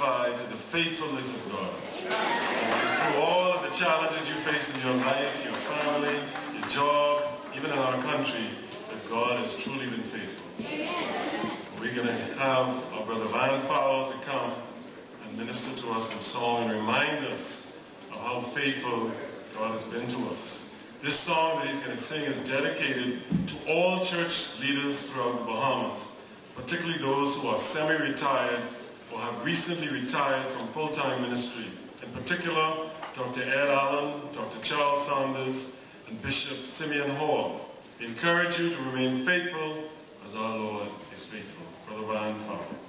to the faithfulness of God? Through all of the challenges you face in your life, your family, your job, even in our country, that God has truly been faithful. We're going to have our brother Van Fowler to come and minister to us in song and remind us of how faithful God has been to us. This song that he's going to sing is dedicated to all church leaders throughout the Bahamas, particularly those who are semi-retired or have recently retired from full-time ministry. In particular, Dr. Ed Allen, Dr. Charles Saunders, and Bishop Simeon Hall. Encourage you to remain faithful as our Lord is faithful. Brother Van Fowler.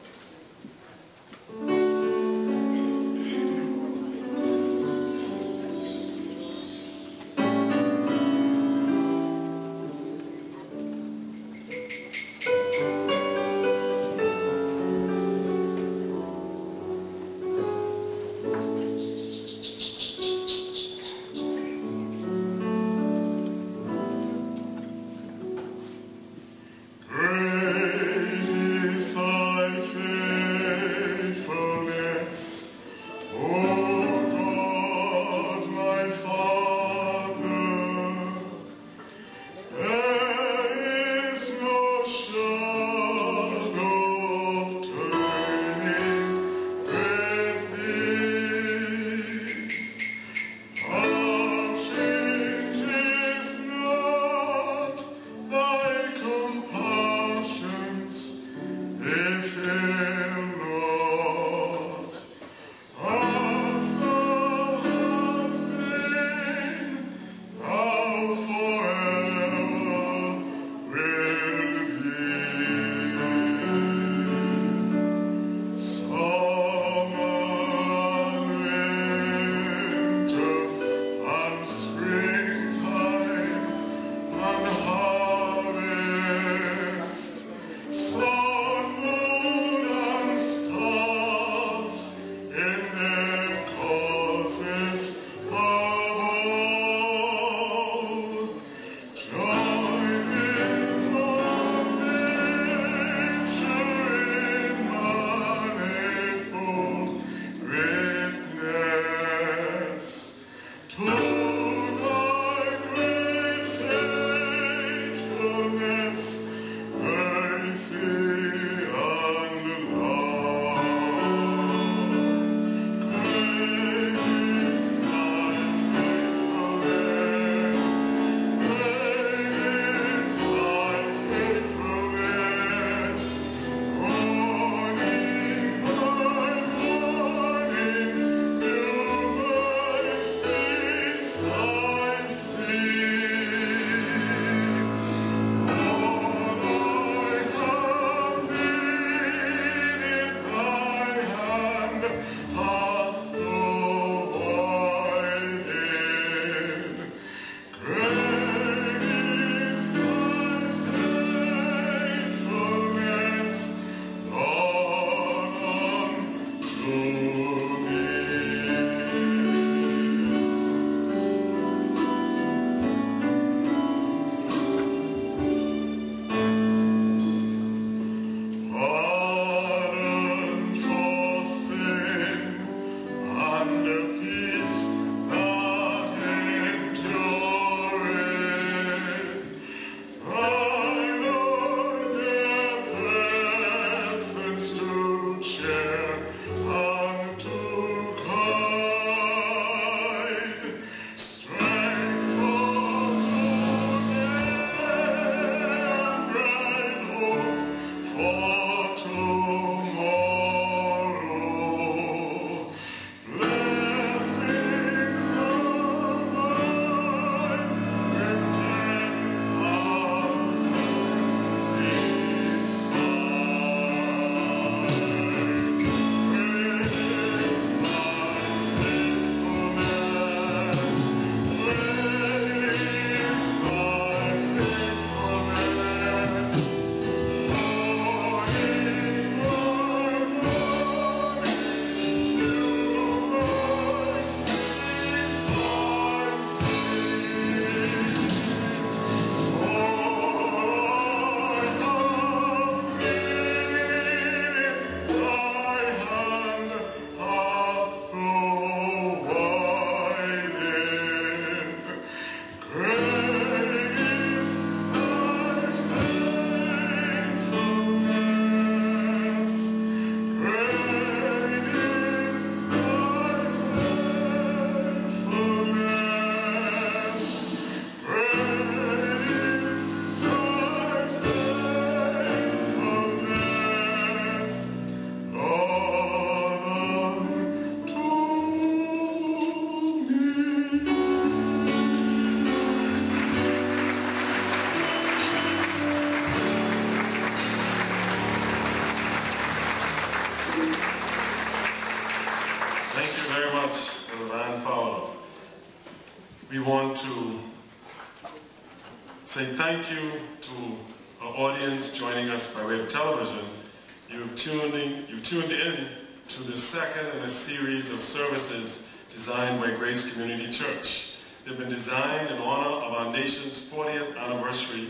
Services designed by Grace Community Church. They've been designed in honor of our nation's 40th anniversary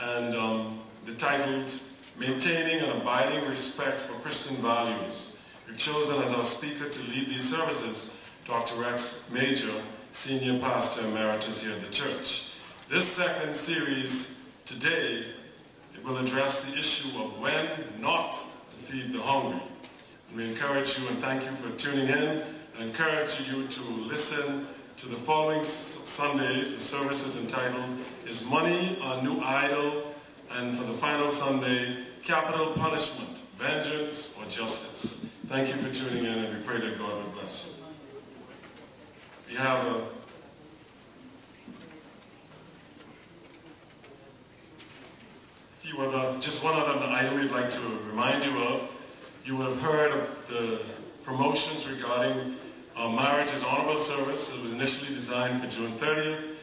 and um, titled Maintaining an Abiding Respect for Christian Values. We've chosen as our speaker to lead these services Dr. Rex Major, Senior Pastor Emeritus here at the church. This second series today will address the issue of when not to feed the hungry. We encourage you and thank you for tuning in and encourage you to listen to the following Sundays. The service is entitled, Is Money a New Idol? And for the final Sunday, Capital Punishment, Vengeance or Justice. Thank you for tuning in and we pray that God will bless you. We have a few other, just one other item we'd like to remind you of. You will have heard of the promotions regarding uh, our Marriage is Honorable service. It was initially designed for June 30th.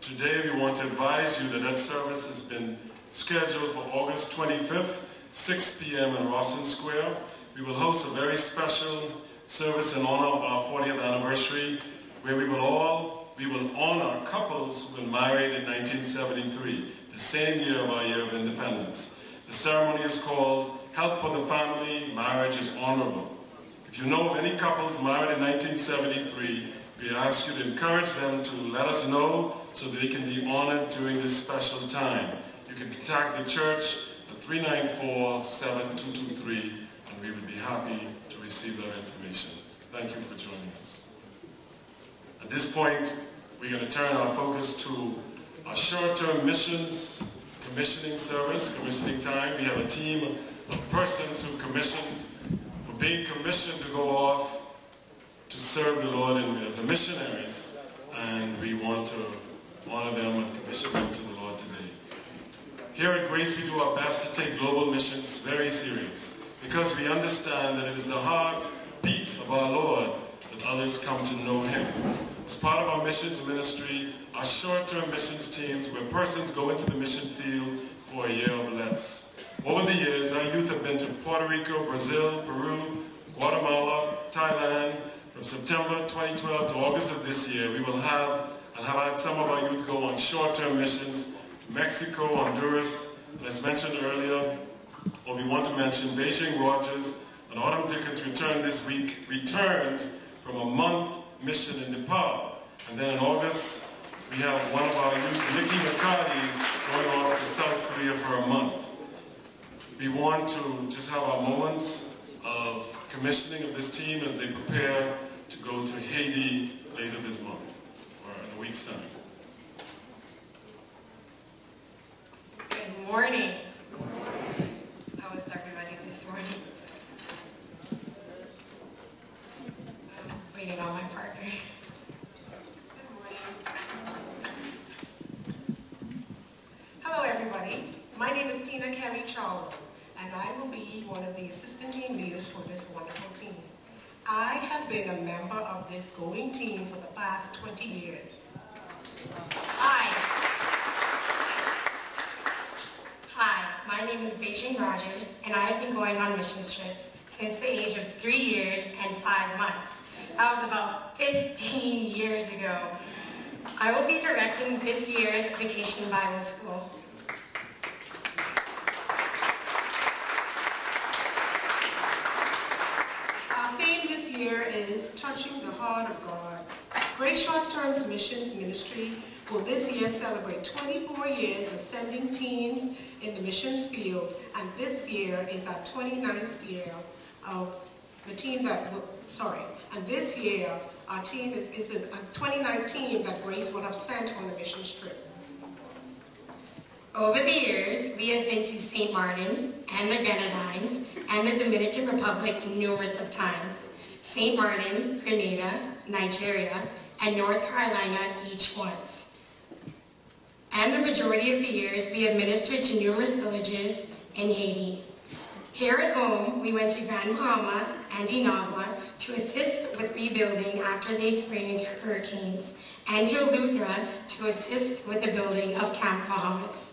Today we want to advise you that that service has been scheduled for August 25th, 6 p.m. in Rawson Square. We will host a very special service in honor of our 40th anniversary where we will all, we will honor couples who were married in 1973, the same year of our year of independence. The ceremony is called Help for the Family, Marriage is Honorable. If you know of any couples married in 1973, we ask you to encourage them to let us know so that they can be honored during this special time. You can contact the church at 394-7223 and we would be happy to receive that information. Thank you for joining us. At this point, we're going to turn our focus to our short-term missions commissioning service, commissioning time. We have a team of persons who've commissioned, who being commissioned to go off to serve the Lord in, as missionaries, and we want to honor them and commission them to the Lord today. Here at Grace, we do our best to take global missions very serious because we understand that it is the heartbeat of our Lord that others come to know him. As part of our missions ministry, our short-term missions teams where persons go into the mission field for a year or less. Over the years, our youth have been to Puerto Rico, Brazil, Peru, Guatemala, Thailand. From September 2012 to August of this year, we will have and have had some of our youth go on short-term missions to Mexico, Honduras, and as mentioned earlier, or we want to mention Beijing Rogers and Autumn Dickens returned this week, returned from a month mission in Nepal. And then in August, we have one of our youth, Nikki McCarty, going off to South Korea for a month. We want to just have our moments of commissioning of this team as they prepare to go to Haiti later this month, or in a week's time. Good morning. How is everybody this morning? I'm waiting on my partner. Good morning. Hello, everybody. My name is Tina Kelly Charlo, and I will be one of the assistant team leaders for this wonderful team. I have been a member of this going team for the past 20 years. Hi. Hi, my name is Beijing Rogers, and I have been going on mission trips since the age of three years and five months. That was about 15 years ago. I will be directing this year's Vacation Bible School. Our year is Touching the Heart of God. Grace Short Term's Missions Ministry will this year celebrate 24 years of sending teens in the missions field, and this year is our 29th year of the team that, sorry, and this year our team is, is a 2019 that Grace would have sent on a missions trip. Over the years, we have been to St. Martin and the Grenadines and the Dominican Republic numerous of times. St. Martin, Grenada, Nigeria, and North Carolina each once. And the majority of the years, we have ministered to numerous villages in Haiti. Here at home, we went to Grand Bahama and Inagua to assist with rebuilding after they experienced hurricanes, and to Luthra to assist with the building of Camp Bahamas.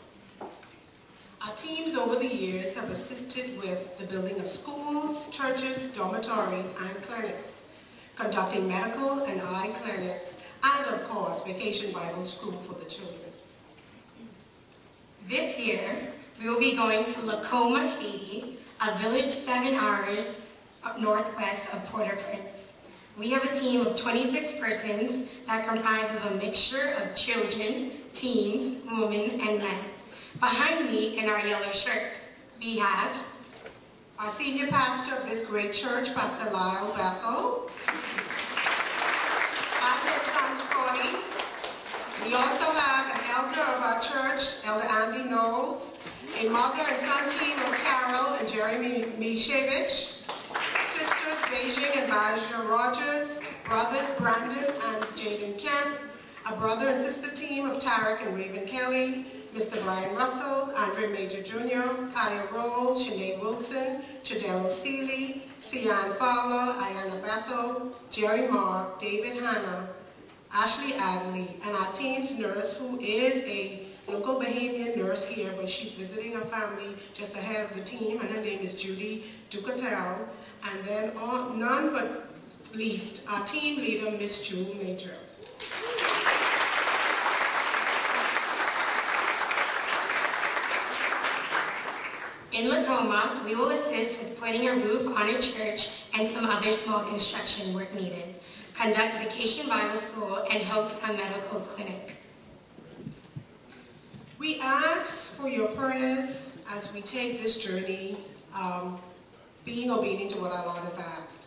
Our teams over the years have assisted with the building of schools, churches, dormitories, and clinics, conducting medical and eye clinics, and of course, Vacation Bible School for the children. This year, we will be going to Lacoma, Haiti, a village seven hours northwest of Port-au-Prince. We have a team of 26 persons that comprise of a mixture of children, teens, women, and men. Behind me in our yellow shirts, we have our senior pastor of this great church, Pastor Lyle Bethel, and his son Scotty. We also have an elder of our church, Elder Andy Knowles, a mother and son team of Carol and Jeremy Mishevich, sisters Beijing and Baja Rogers, brothers Brandon and Jaden Kemp, a brother and sister team of Tarek and Raven Kelly, Mr. Brian Russell, Andre Major Jr., Kaya Roll, Sinead Wilson, Chadero Seeley, Sian Fowler, Ayana Bethel, Jerry Mark, David Hanna, Ashley Adley, and our team's nurse who is a local Bahamian nurse here, but she's visiting her family just ahead of the team, and her name is Judy Ducatel. And then, on, none but least, our team leader, Miss June Major. In Lacoma, we will assist with putting a roof on a church and some other small construction work needed, conduct vacation Bible school, and host a medical clinic. We ask for your prayers as we take this journey, um, being obedient to what our Lord has asked.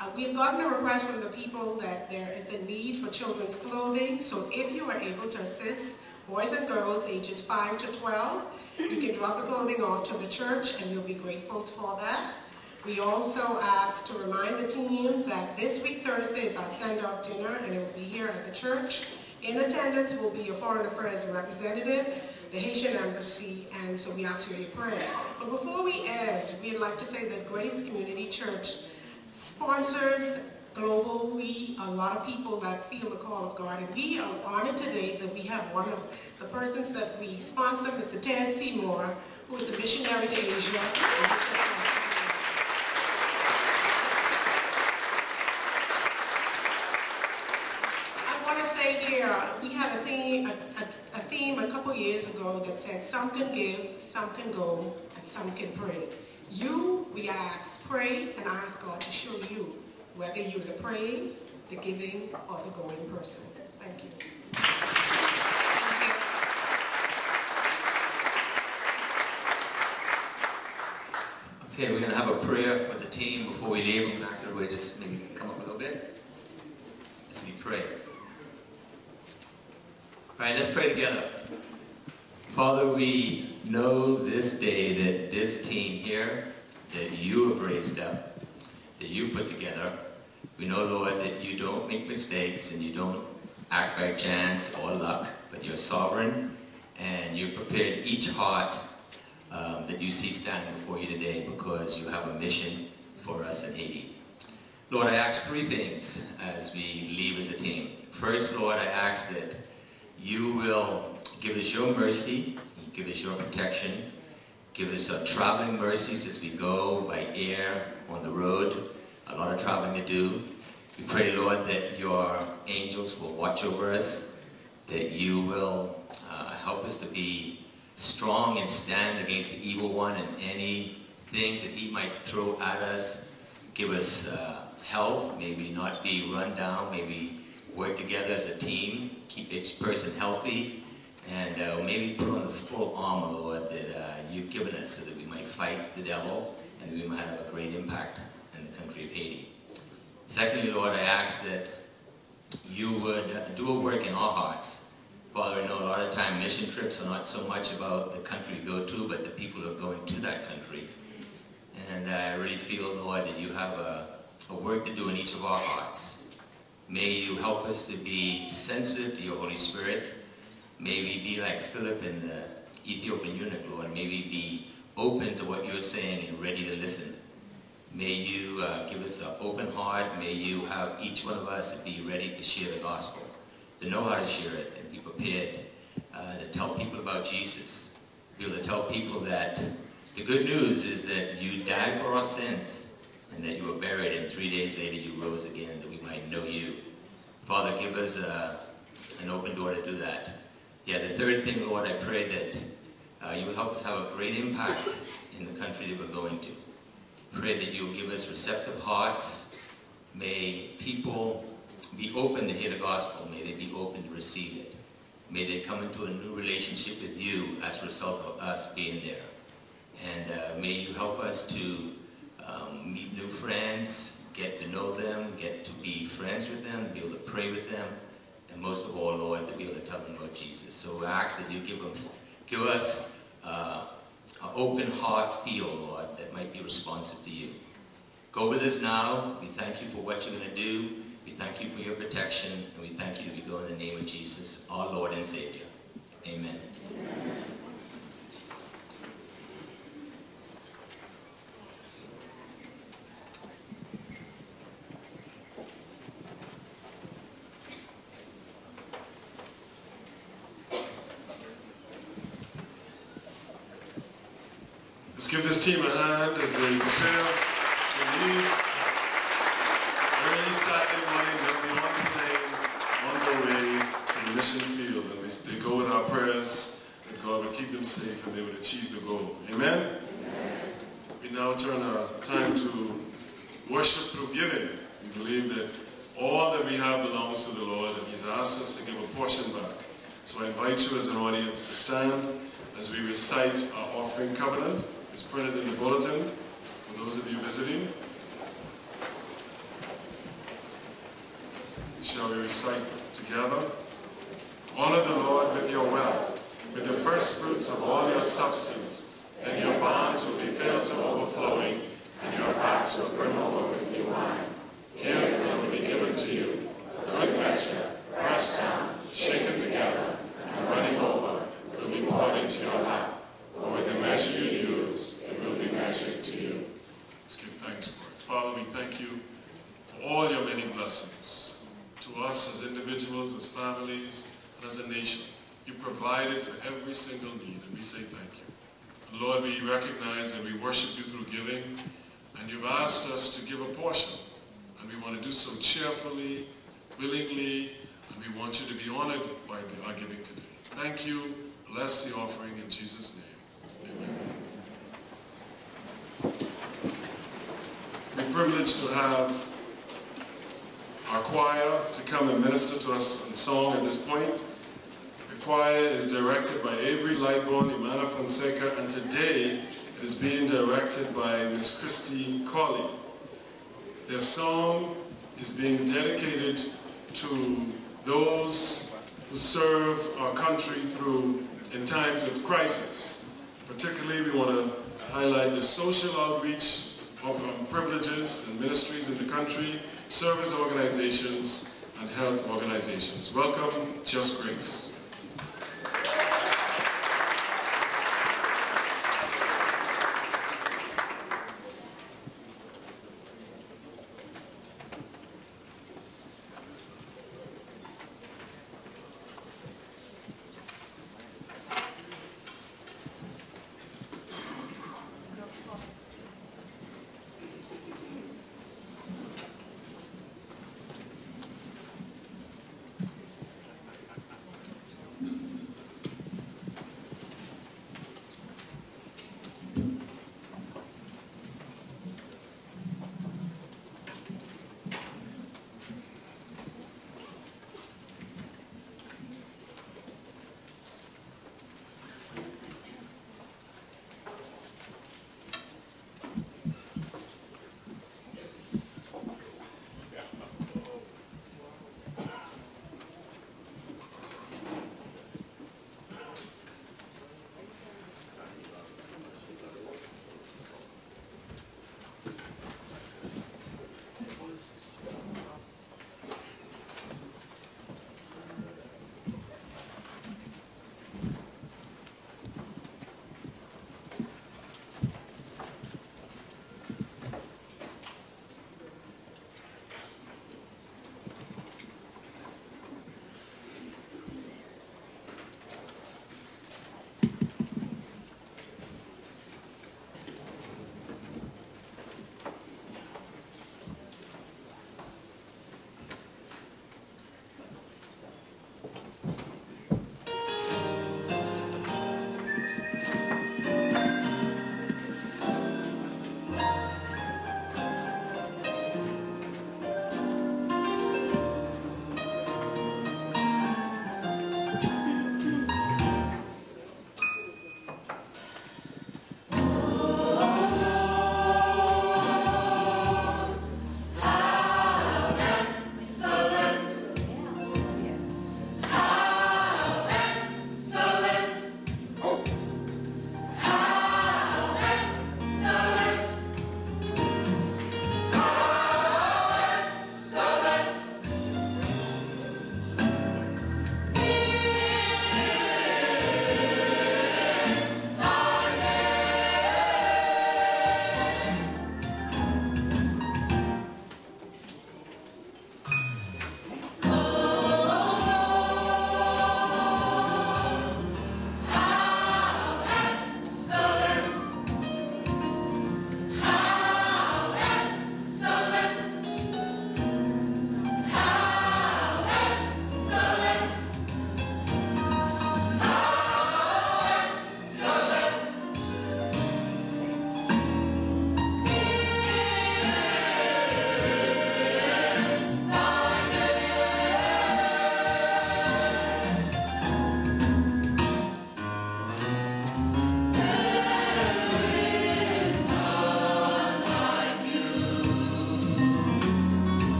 Uh, we've gotten a request from the people that there is a need for children's clothing, so if you are able to assist boys and girls ages 5 to 12, you can drop the clothing off to the church and we'll be grateful for that. We also ask to remind the team that this week Thursday is our send-off dinner and it will be here at the church. In attendance will be a foreign affairs representative, the Haitian embassy, and so we ask for your prayers. But before we end, we'd like to say that Grace Community Church sponsors globally a lot of people that feel the call of God. And we are honored today that we have one of the persons that we sponsor, Mr. Ted Seymour, who is a missionary to Asia. I want to say here, we had a theme, a, a, a theme a couple years ago that said some can give, some can go, and some can pray. You, we ask, pray and ask God to show you whether you're the praying, the giving, or the going person. Thank you. Okay, we're going to have a prayer for the team before we leave. I'm going to ask everybody just maybe come up a little bit as we pray. All right, let's pray together. Father, we know this day that this team here that you have raised up, that you put together, we know, Lord, that you don't make mistakes and you don't act by chance or luck, but you're sovereign and you've prepared each heart um, that you see standing before you today because you have a mission for us in Haiti. Lord, I ask three things as we leave as a team. First, Lord, I ask that you will give us your mercy, give us your protection, give us uh, traveling mercies as we go by air, on the road, a lot of traveling to do. We pray, Lord, that your angels will watch over us, that you will uh, help us to be strong and stand against the evil one and any things that he might throw at us. Give us uh, health, maybe not be run down, maybe work together as a team, keep each person healthy, and uh, maybe put on the full armor, Lord, that uh, you've given us so that we might fight the devil and we might have a great impact country of Haiti. Secondly, Lord, I ask that you would do a work in our hearts. Father, I know a lot of time mission trips are not so much about the country we go to, but the people who are going to that country. And I really feel, Lord, that you have a, a work to do in each of our hearts. May you help us to be sensitive to your Holy Spirit. May we be like Philip and the Ethiopian eunuch, Lord. May we be open to what you're saying and ready to listen. May you uh, give us an open heart. May you have each one of us be ready to share the gospel, to know how to share it and be prepared uh, to tell people about Jesus. Be able to tell people that the good news is that you died for our sins and that you were buried and three days later you rose again that we might know you. Father, give us uh, an open door to do that. Yeah, the third thing, Lord, I pray that uh, you will help us have a great impact in the country that we're going to. Pray that you'll give us receptive hearts. May people be open to hear the gospel. May they be open to receive it. May they come into a new relationship with you as a result of us being there. And uh, may you help us to um, meet new friends, get to know them, get to be friends with them, be able to pray with them, and most of all, Lord, to be able to tell them about Jesus. So I ask that you give us, give us uh, an open heart feel, Lord, that might be responsive to you. Go with us now. We thank you for what you're going to do. We thank you for your protection, and we thank you that we go in the name of Jesus, our Lord and Savior. Amen. Amen. Give this team a hand as they prepare to leave. Early Saturday morning, they'll be on the plane on their way to the mission field. And they go with our prayers that God will keep them safe and they will achieve the goal. Amen? Amen. We now turn our time to worship through giving. We believe that all that we have belongs to the Lord and He's asked us to give a portion back. So I invite you as an audience to stand as we recite our offering covenant. It's printed in the bulletin for those of you visiting. Shall we recite together? Honor the Lord with your wealth, with the first fruits of all your substance. Then your barns will be filled to overflowing, and your vats will brim over with new wine. Carefully will be given to you, good measure, pressed down, shaken together, and running over, will be poured into your lap. For with the measure you use, it will be measured to you. Let's give thanks for it. Father, we thank you for all your many blessings. To us as individuals, as families, and as a nation, you provided for every single need, and we say thank you. And Lord, we recognize that we worship you through giving, and you've asked us to give a portion, and we want to do so cheerfully, willingly, and we want you to be honored by our giving today. Thank you. Bless the offering in Jesus' name. We're privileged to have our choir to come and minister to us in song at this point. The choir is directed by Avery Lightborn, Imana Fonseca, and today it is being directed by Miss Christy Colley. Their song is being dedicated to those who serve our country through in times of crisis. Particularly, we want to highlight the social outreach of um, privileges and ministries in the country, service organizations, and health organizations. Welcome, Just Grace.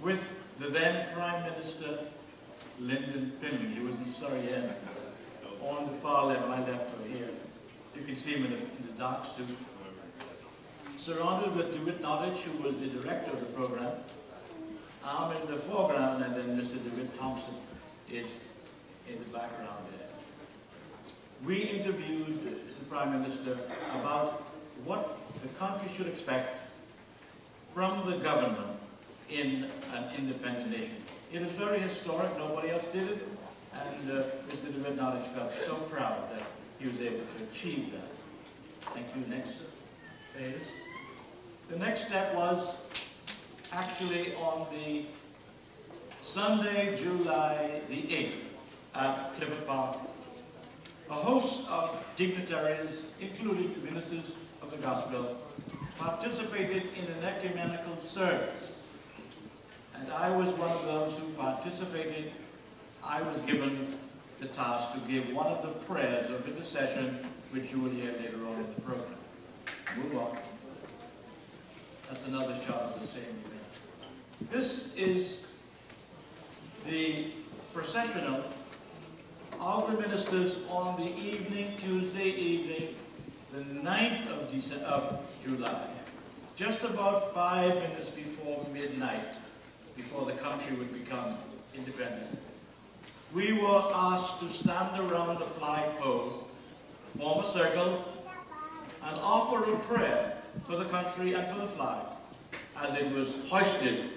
with the then Prime Minister, Lynden Pindling. He was in Surrey on the far left, my left over here. You can see him in, in the dark suit. Surrounded with DeWitt Nottage, who was the director of the program. I'm in the foreground, and then Mr. DeWitt Thompson is in the background there. We interviewed the Prime Minister about what the country should expect from the government in an independent nation. It is very historic, nobody else did it, and uh, Mr. de Knowledge felt so proud that he was able to achieve that. Thank you. Next phase. The next step was actually on the Sunday, July the 8th at Clifford Park. A host of dignitaries, including ministers of the gospel, participated in an ecumenical service and I was one of those who participated. I was given the task to give one of the prayers of intercession, which you will hear later on in the program. Move on. That's another shot of the same event. This is the processional of the ministers on the evening, Tuesday evening, the 9th of, of July, just about five minutes before midnight before the country would become independent. We were asked to stand around the flagpole, form a circle, and offer a prayer for the country and for the flag as it was hoisted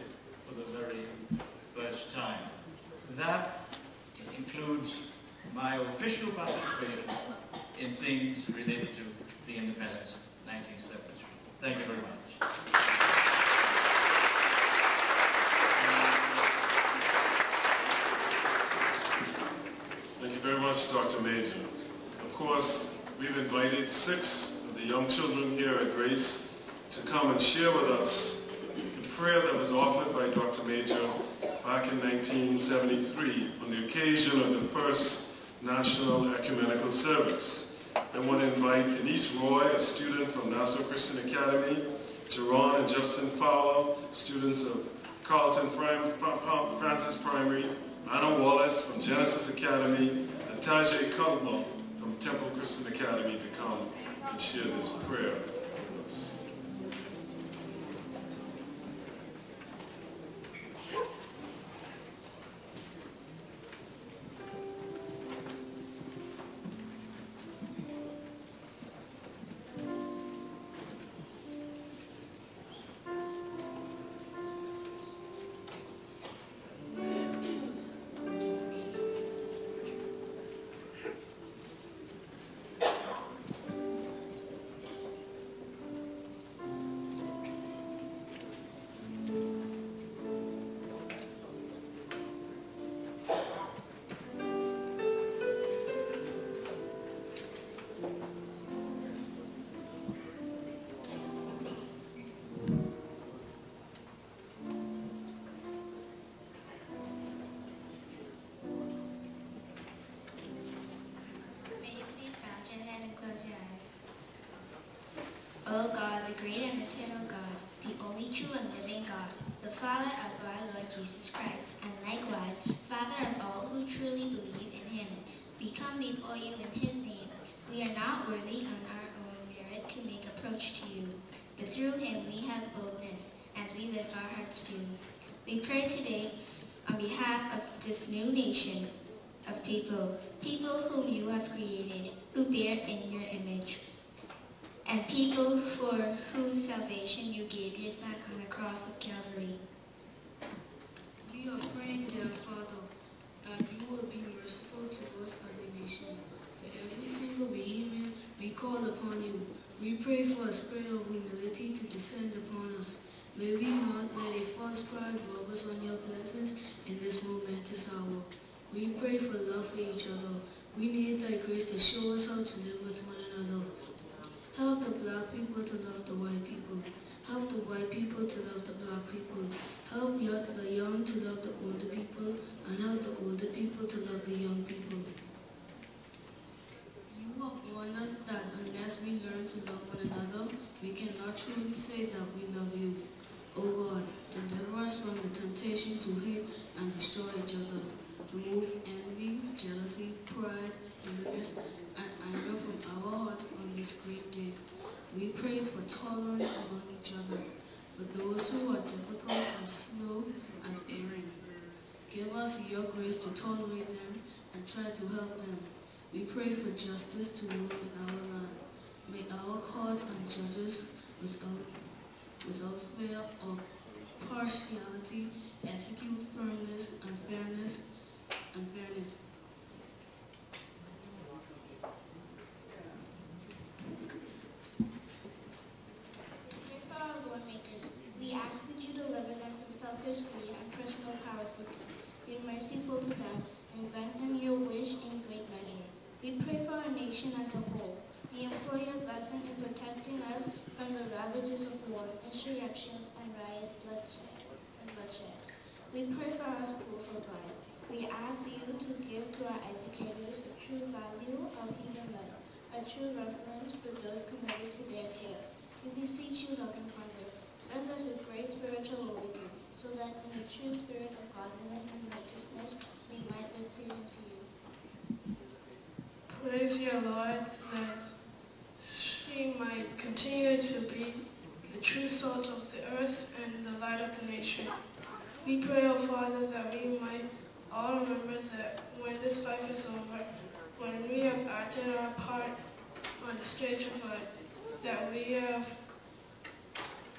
for the very first time. That includes my official participation in things related to the independence 1973. Thank you very much. Much, Dr. Major. Of course, we've invited six of the young children here at Grace to come and share with us the prayer that was offered by Dr. Major back in 1973 on the occasion of the first National Ecumenical Service. I want to invite Denise Roy, a student from Nassau Christian Academy, Jerron and Justin Fowler, students of Carlton Francis Primary, Anna Wallace from Genesis Academy, Tajay Kuntma from Temple Christian Academy to come and share this prayer true and living God, the Father of our Lord Jesus Christ, and likewise Father of all who truly believe in him, we come before you in his name. We are not worthy on our own merit to make approach to you, but through him we have boldness as we lift our hearts to you. We pray today on behalf of this new nation of people, people whom you have created, who bear in your image, and people for whose salvation you gave your Son on the cross of Calvary. We are praying, dear Father, that you will be merciful to us as a nation. For every single behemoth we call upon you. We pray for a spirit of humility to descend upon us. May we not let a false pride rob us on your blessings in this momentous hour. We pray for love for each other. We need thy grace to show us how to live with one another. Help the black people to love the white people. Help the white people to love the black people. Help the young to love the older people, and help the older people to love the young people. You have warned us that unless we learn to love one another, we cannot truly say that we love you. O God, deliver us from the temptation to hate and destroy each other. Remove envy, jealousy, pride, bitterness, and anger from our hearts on this great day. We pray for tolerance among each other, for those who are difficult and slow and erring. Give us your grace to tolerate them and try to help them. We pray for justice to rule in our land. May our courts and judges, without, without fear or partiality, execute firmness and fairness and fairness. Pray for our We ask that you deliver them from selfish greed and personal power seeking. Be merciful to them and grant them your wish in great measure. We pray for our nation as a whole. We implore your blessing in protecting us from the ravages of war, insurrections, and riot bloodshed. And bloodshed. We pray for our schools, O God. We ask you to give to our educators a true value of human life, a true reverence for those committed to their care. We beseech you, loving Father, send us a great spiritual awakening, so that in the true spirit of godliness and righteousness we might live pleasing to you. Praise your Lord that she might continue to be the true salt of the earth and the light of the nation. We pray, O Father, that we might all remember that when this life is over, when we have acted our part on the stage of life, that we have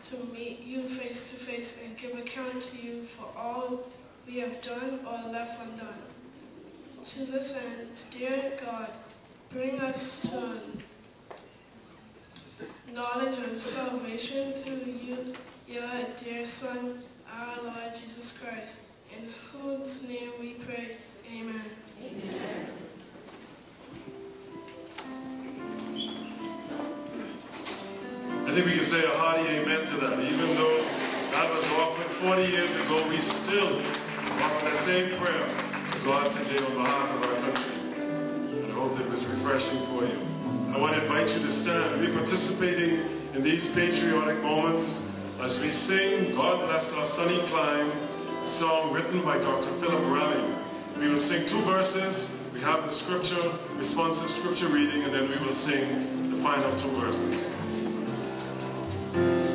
to meet you face to face and give account to you for all we have done or left undone. To this end, dear God, bring us to knowledge of salvation through you, your dear Son, our Lord Jesus Christ, in whose name we pray. Amen. I think we can say a hearty amen to that. Even though that was offered 40 years ago, we still offer that same prayer to God today on behalf of our country. And I hope that it was refreshing for you. I want to invite you to stand. We're participating in these patriotic moments as we sing God Bless Our Sunny Clime, song written by Dr. Philip Rahming. We will sing two verses. We have the scripture, responsive scripture reading, and then we will sing the final two verses. To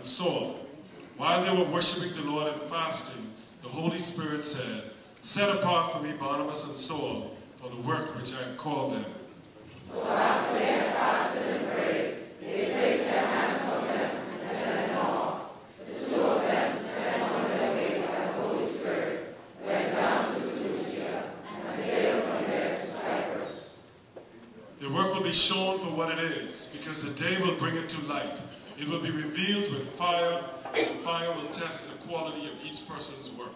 and Saul. While they were worshiping the Lord and fasting, the Holy Spirit said, Set apart for me Barnabas and Saul for the work which I have called them. So after they had fasted and prayed, they placed their hands on them and sent them off. The two of them, sent on their way by the Holy Spirit, went down to Seleucia and sailed from there to Cyprus. Their work will be shown for what it is, because the day will bring it to light. It will be revealed with fire, and the fire will test the quality of each person's work.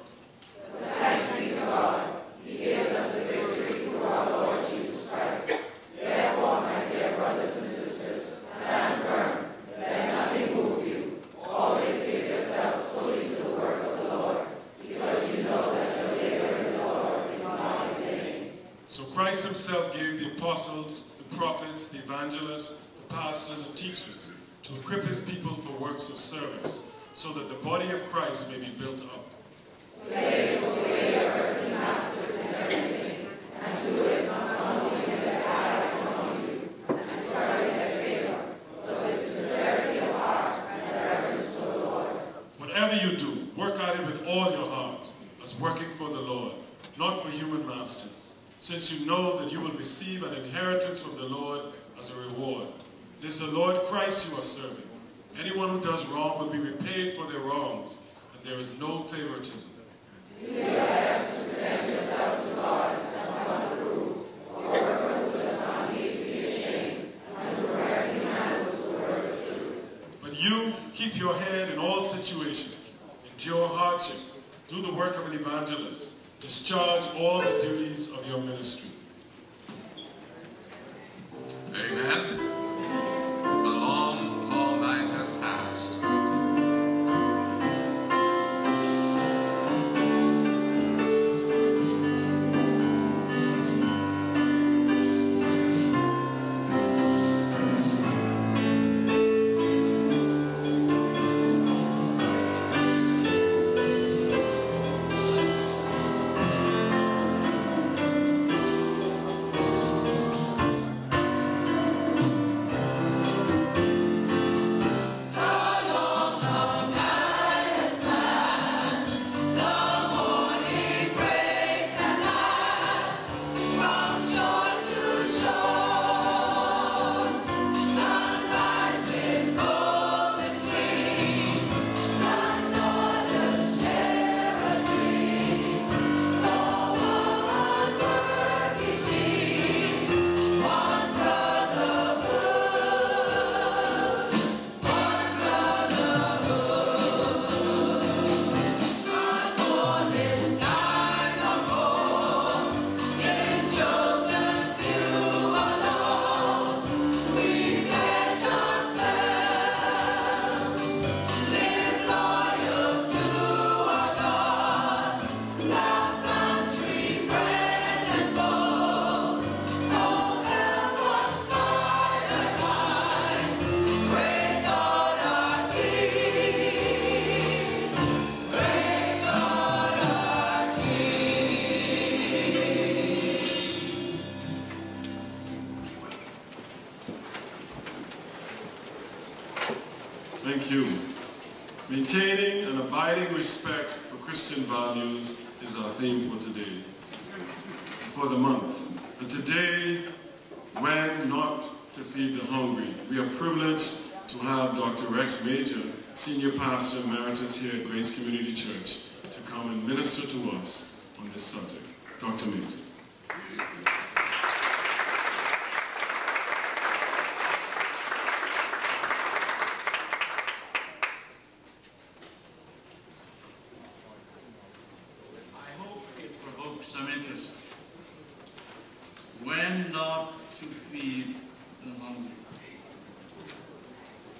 So Christ himself gave the apostles, the prophets, the evangelists, the pastors, and teachers to equip his people for works of service, so that the body of Christ may be built up. Whatever you do, work at it with all your heart, as working for the Lord, not for human masters, since you know that you will receive an inheritance from the Lord as a reward. It is the Lord Christ you are serving. Anyone who does wrong will be repaid for their wrongs, and there is no favoritism. But you keep your head in all situations, endure hardship, do the work of an evangelist, discharge all the duties of your ministry. Amen.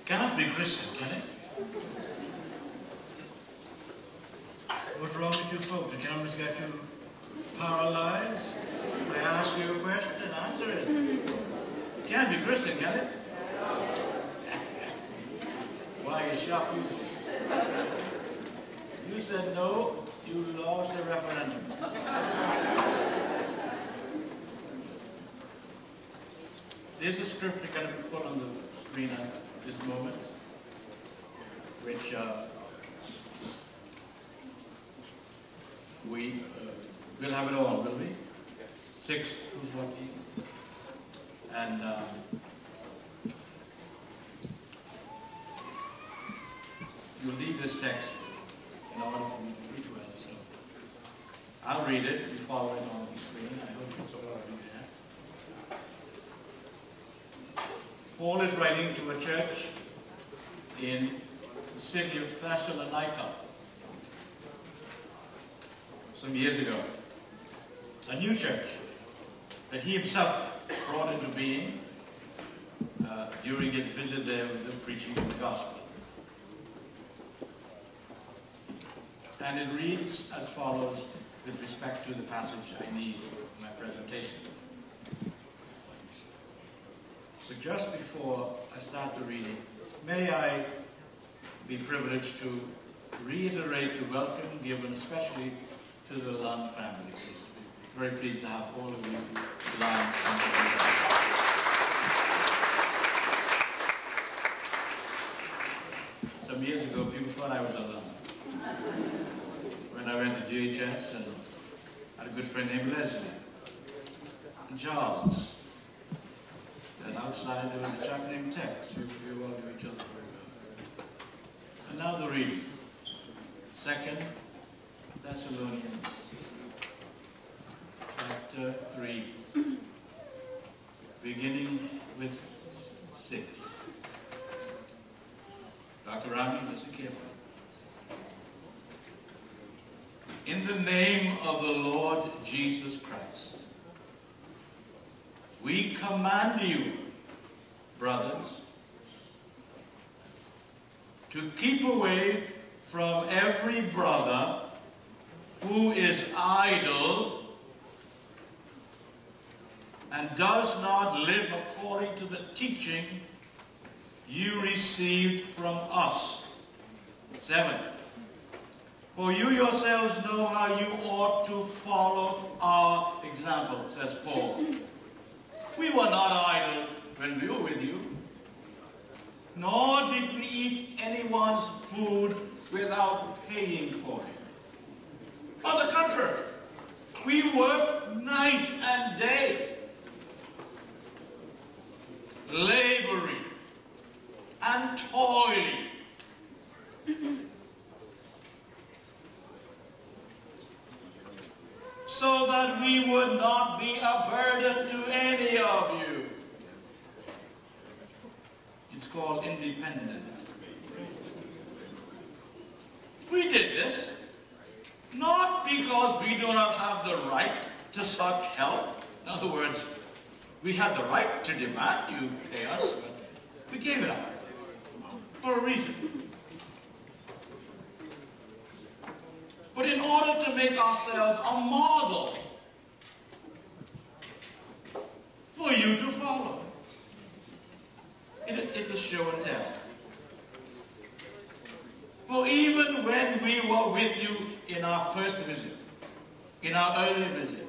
Can't be Christian, can it? What's wrong with you folks? The camera's got you paralyzed? I ask you a question, answer it. Can't be Christian, can it? Why, you shock you? You said no, you lost the referendum. There's a scripture going to put on the screen this moment, which uh, we uh, will have it all, will we? Yes. 6 through 14. And um, you'll need this text in order for me to preach well, so I'll read it, you follow it on the screen, I hope it's all already there. Paul is writing to a church in the city of Thessalonica some years ago. A new church that he himself brought into being uh, during his visit there with the preaching of the gospel. And it reads as follows with respect to the passage I need for my presentation. But just before I start the reading, may I be privileged to reiterate the welcome given especially to the Lalonde family. Very pleased to have all of you come Some years ago, people thought I was a alone. When I went to GHS and I had a good friend named Leslie and Charles. And outside there was a chap named Tex. We, we all knew each other very well. And now the reading. Second Thessalonians chapter 3, beginning with 6. Dr. Rami, listen carefully. In the name of the Lord Jesus Christ, we command you, brothers, to keep away from every brother who is idle and does not live according to the teaching you received from us. Seven. For you yourselves know how you ought to follow our example, says Paul. We were not idle when we were with you, nor did we eat anyone's food without paying for it. On the contrary, we worked night and day, laboring and toiling. So that we would not be a burden to any of you. It's called independent. We did this not because we do not have the right to such help. In other words, we had the right to demand you pay us, but we gave it up for a reason. But in order make ourselves a model for you to follow. It, it was show and tell. For even when we were with you in our first visit, in our early visit,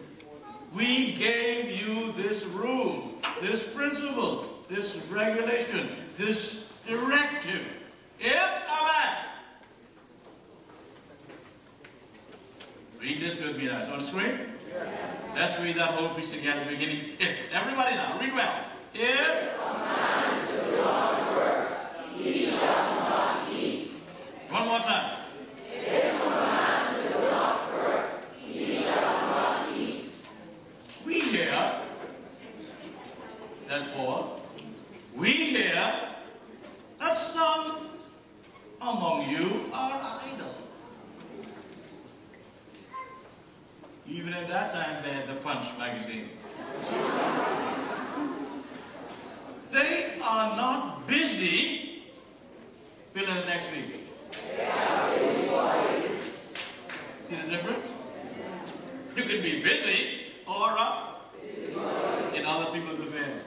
we gave you this rule, this principle, this regulation, this directive. If a man, read this with me now. It's on the screen? Let's read that whole piece together beginning. If. Everybody now, read well. If a man do not work, he shall not eat. One more time. If a man do not work, he shall not eat. We hear, says Paul, we hear that some among you are idle. Even at that time, they had the Punch magazine. they are not busy. Fill in the next piece. See the difference? You can be busy or uh, in other people's affairs.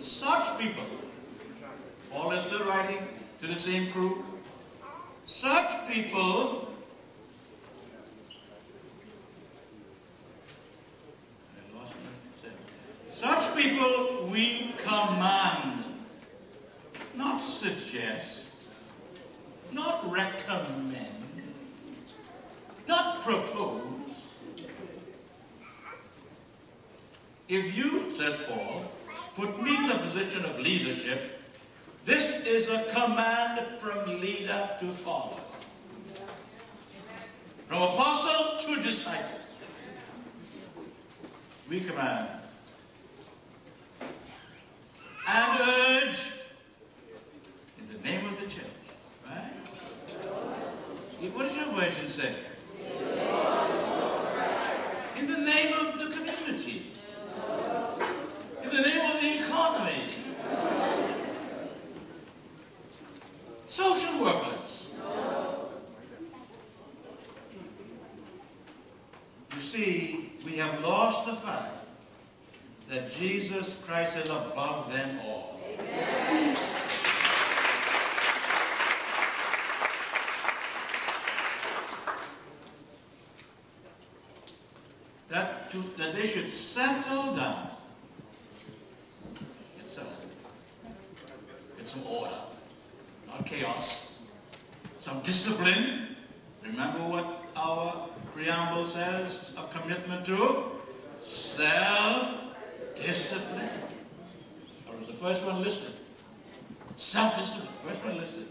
Such people, Paul is still writing to the same crew, such people I lost my- such people we command, not suggest, not recommend, not propose. If you, says Paul, put me in the position of leadership, this is a command from leader to follower. From apostle to disciple. We command and urge in the name of the church. Right? What does your version say? In the name of the community. In the name of the economy. Social workers. You see, we have lost the fact that Jesus Christ is above them all. That, to, that they should settle down. Get settled. Get some order, not chaos. Some discipline. Remember what our preamble says, a commitment to self-discipline. That was the first one listed. Self-discipline, first one listed.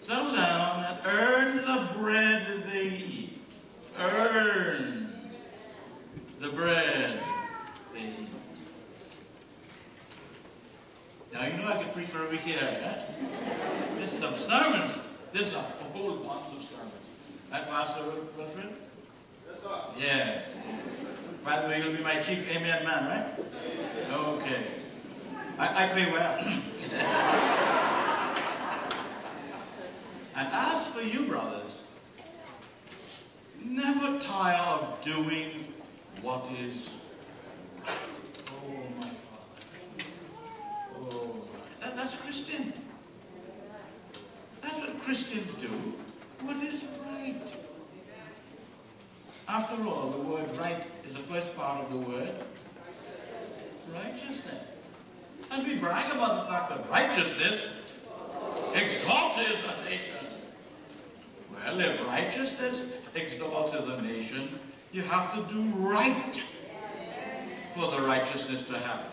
Settle down and earn the bread they eat. Earn the bread they eat. Now you know I could preach for a week here, yeah? There's some sermons. There's a whole bunch of sermons. Right, Pastor Wilfred? Yes. By the way, you'll be my chief amen man, right? Okay. I, I pay well. You, brothers, never tire of doing what is right. Oh, my Father. Oh, that, that's Christian. That's what Christians do. What is right? After all, the word right is the first part of the word righteousness. And we brag about the fact that righteousness exalted a nation. Well, if righteousness exalts a nation, you have to do right for the righteousness to happen.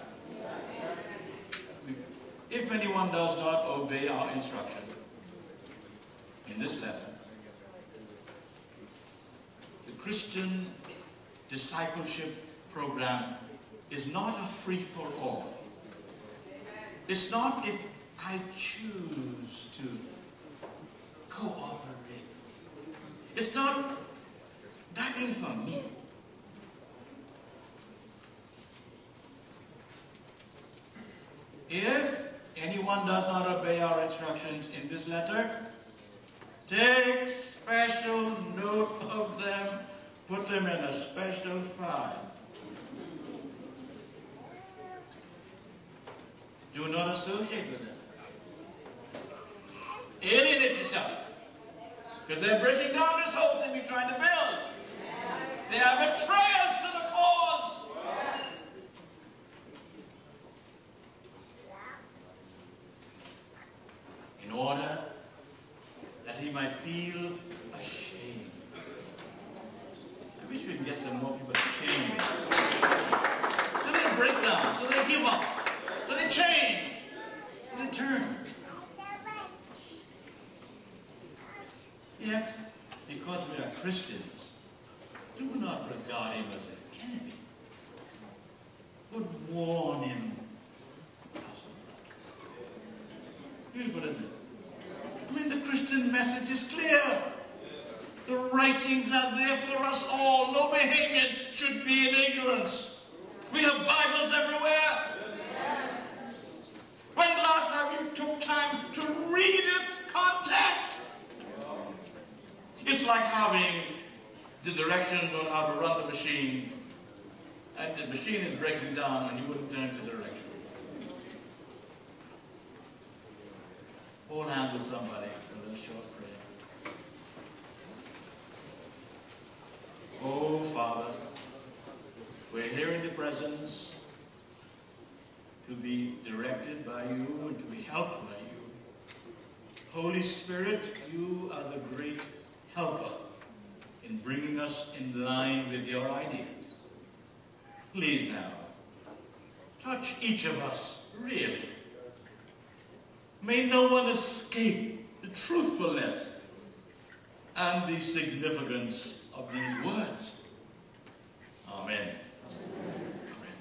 If anyone does not obey our instruction in this letter, the Christian discipleship program is not a free-for-all. It's not if I choose to cooperate. It's not that ain't for me. If anyone does not obey our instructions in this letter, take special note of them, put them in a special file. Do not associate with them. Alienate yourself. Because they're breaking down this whole thing we're trying to build. They are betrayers to the cause. In order that he might feel ashamed. I wish we could get some more people ashamed. So they break down, so they give up, so they change, so they turn. Yet, because we are Christians, do not regard him as an enemy, but warn him. Beautiful, isn't it? I mean, the Christian message is clear. The writings are there for us all. No behavior should be in ignorance. We have Bibles everywhere. When last have you took time to read its content? It's like having the directions on how to run the machine, and the machine is breaking down and you wouldn't turn to the direction. Hold hands with somebody for a short prayer. Oh, Father, we're here in the presence to be directed by you and to be helped by you. Holy Spirit, you are the great helper in bringing us in line with your ideas. Please now, touch each of us, really. May no one escape the truthfulness and the significance of these words. Amen. Amen.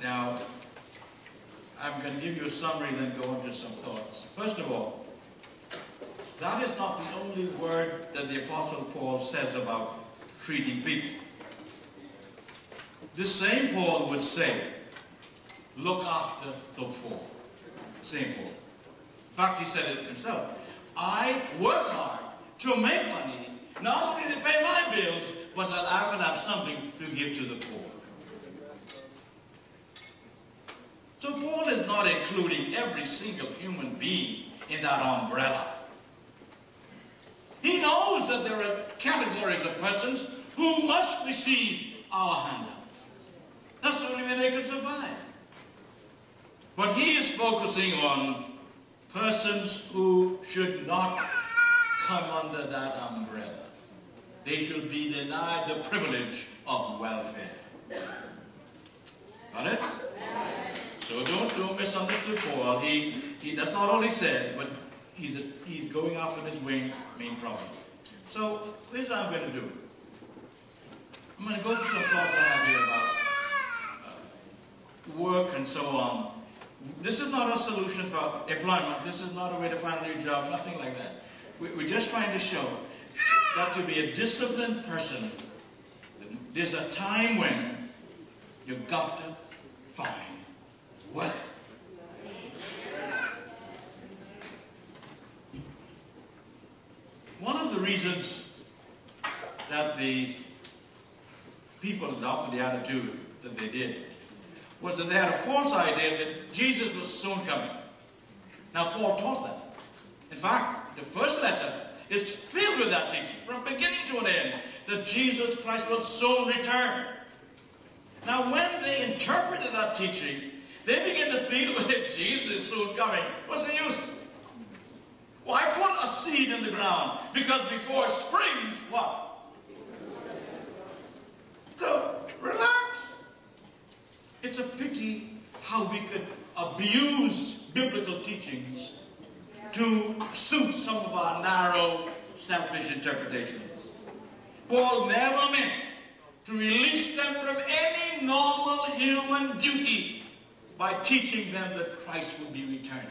Now, I'm going to give you a summary and then go into some thoughts. First of all, that is not the only word that the Apostle Paul says about treating people. The same Paul would say, look after the poor. Same Paul. In fact, he said it himself. I work hard to make money, not only to pay my bills, but that I will have something to give to the poor. So Paul is not including every single human being in that umbrella. He knows that there are categories of persons who must receive our handouts. That's the only way they can survive. But he is focusing on persons who should not come under that umbrella. They should be denied the privilege of welfare. Got it? So don't, don't misunderstand Paul. He, he, that's not all he said, but he's, a, he's going after this main, main problem. So here's what I'm going to do. I'm going to go through some thoughts I have here about uh, work and so on. This is not a solution for employment. This is not a way to find a new job, nothing like that. We're just trying to show that to be a disciplined person, there's a time when you've got to find work. One of the reasons that the people adopted the attitude that they did was that they had a false idea that Jesus was soon coming. Now, Paul taught that. In fact, the first letter is filled with that teaching, from beginning to an end, that Jesus Christ will soon return. Now, when they interpreted that teaching, they began to feel, well, if Jesus is soon coming, what's the use? Why put a seed in the ground? Because before springs, what? So, relax. It's a pity how we could abuse biblical teachings to suit some of our narrow, selfish interpretations. Paul never meant to release them from any normal human duty by teaching them that Christ will be returning.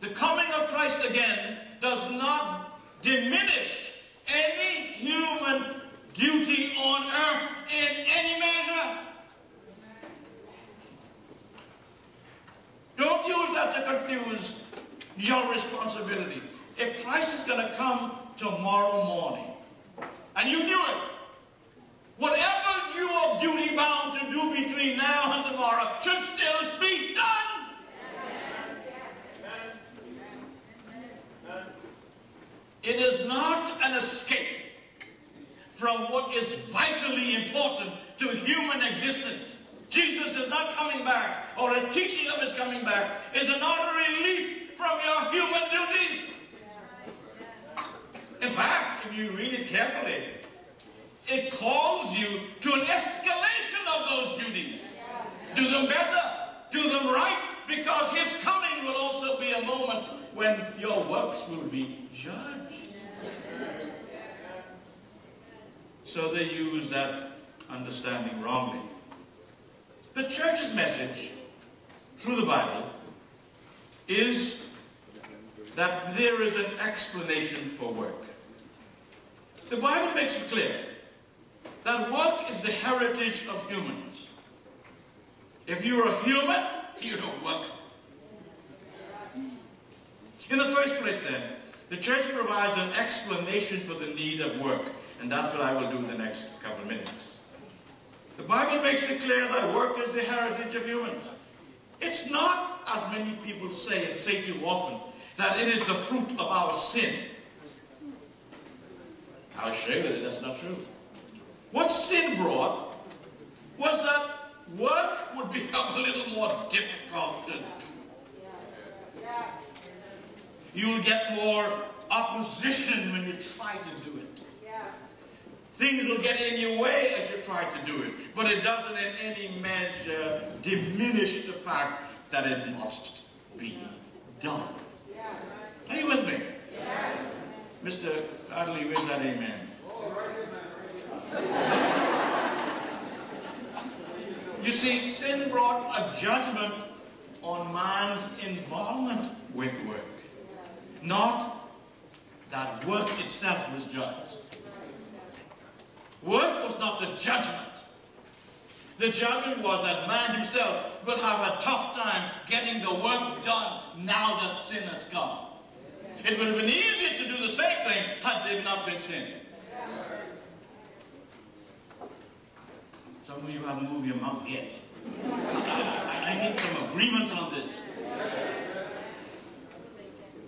The coming of Christ again does not diminish any human duty on earth in any measure. Don't use that to confuse your responsibility. If Christ is going to come tomorrow morning, and you knew it, whatever you are duty bound to do between now and tomorrow should still be done. It is not an escape from what is vitally important to human existence. Jesus is not coming back, or a teaching of his coming back is not a relief from your human duties. In fact, if you read it carefully, it calls you to an escalation of those duties. Do them better, do them right, because his coming will also be a moment when your works will be judged. So they use that understanding wrongly. The church's message through the Bible is that there is an explanation for work. The Bible makes it clear that work is the heritage of humans. If you're a human, you don't work. In the first place then, the church provides an explanation for the need of work, and that's what I will do in the next couple of minutes. The Bible makes it clear that work is the heritage of humans. It's not, as many people say and say too often, that it is the fruit of our sin. I'll show you that that's not true. What sin brought was that work would become a little more difficult to do. You'll get more opposition when you try to do it. Things will get in your way as you try to do it. But it doesn't in any measure diminish the fact that it must be done. Are you with me? Yes. Mr. Adley, where's that amen? You see, sin brought a judgment on man's involvement with work. Not that work itself was judged. Work was not the judgment. The judgment was that man himself will have a tough time getting the work done now that sin has come. It would have been easier to do the same thing had there not been sin. Some of you haven't moved your mouth yet. I, I need some agreements on this.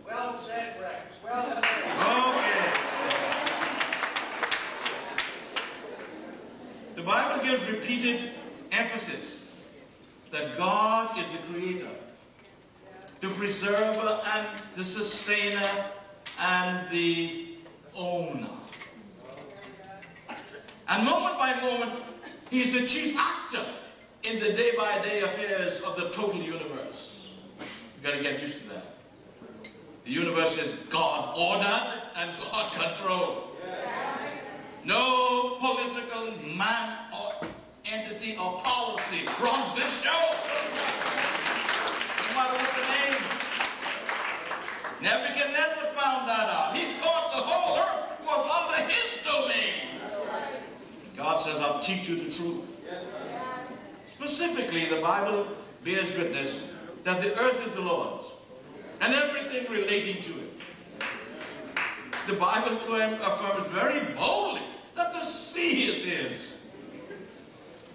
Well said, Rex. Well said. Okay. The Bible gives repeated emphasis that God is the creator, the preserver and the sustainer and the owner. And moment by moment, he's the chief actor in the day-by-day affairs of the total universe. You've got to get used to that. The universe is God ordered and God controlled. No political man or entity or policy runs this show. No matter what the name. Nebuchadnezzar found that out. He thought the whole earth was under his domain. God says, I'll teach you the truth. Specifically, the Bible bears witness that the earth is the Lord's and everything relating to it. The Bible affirms very boldly that the sea is his.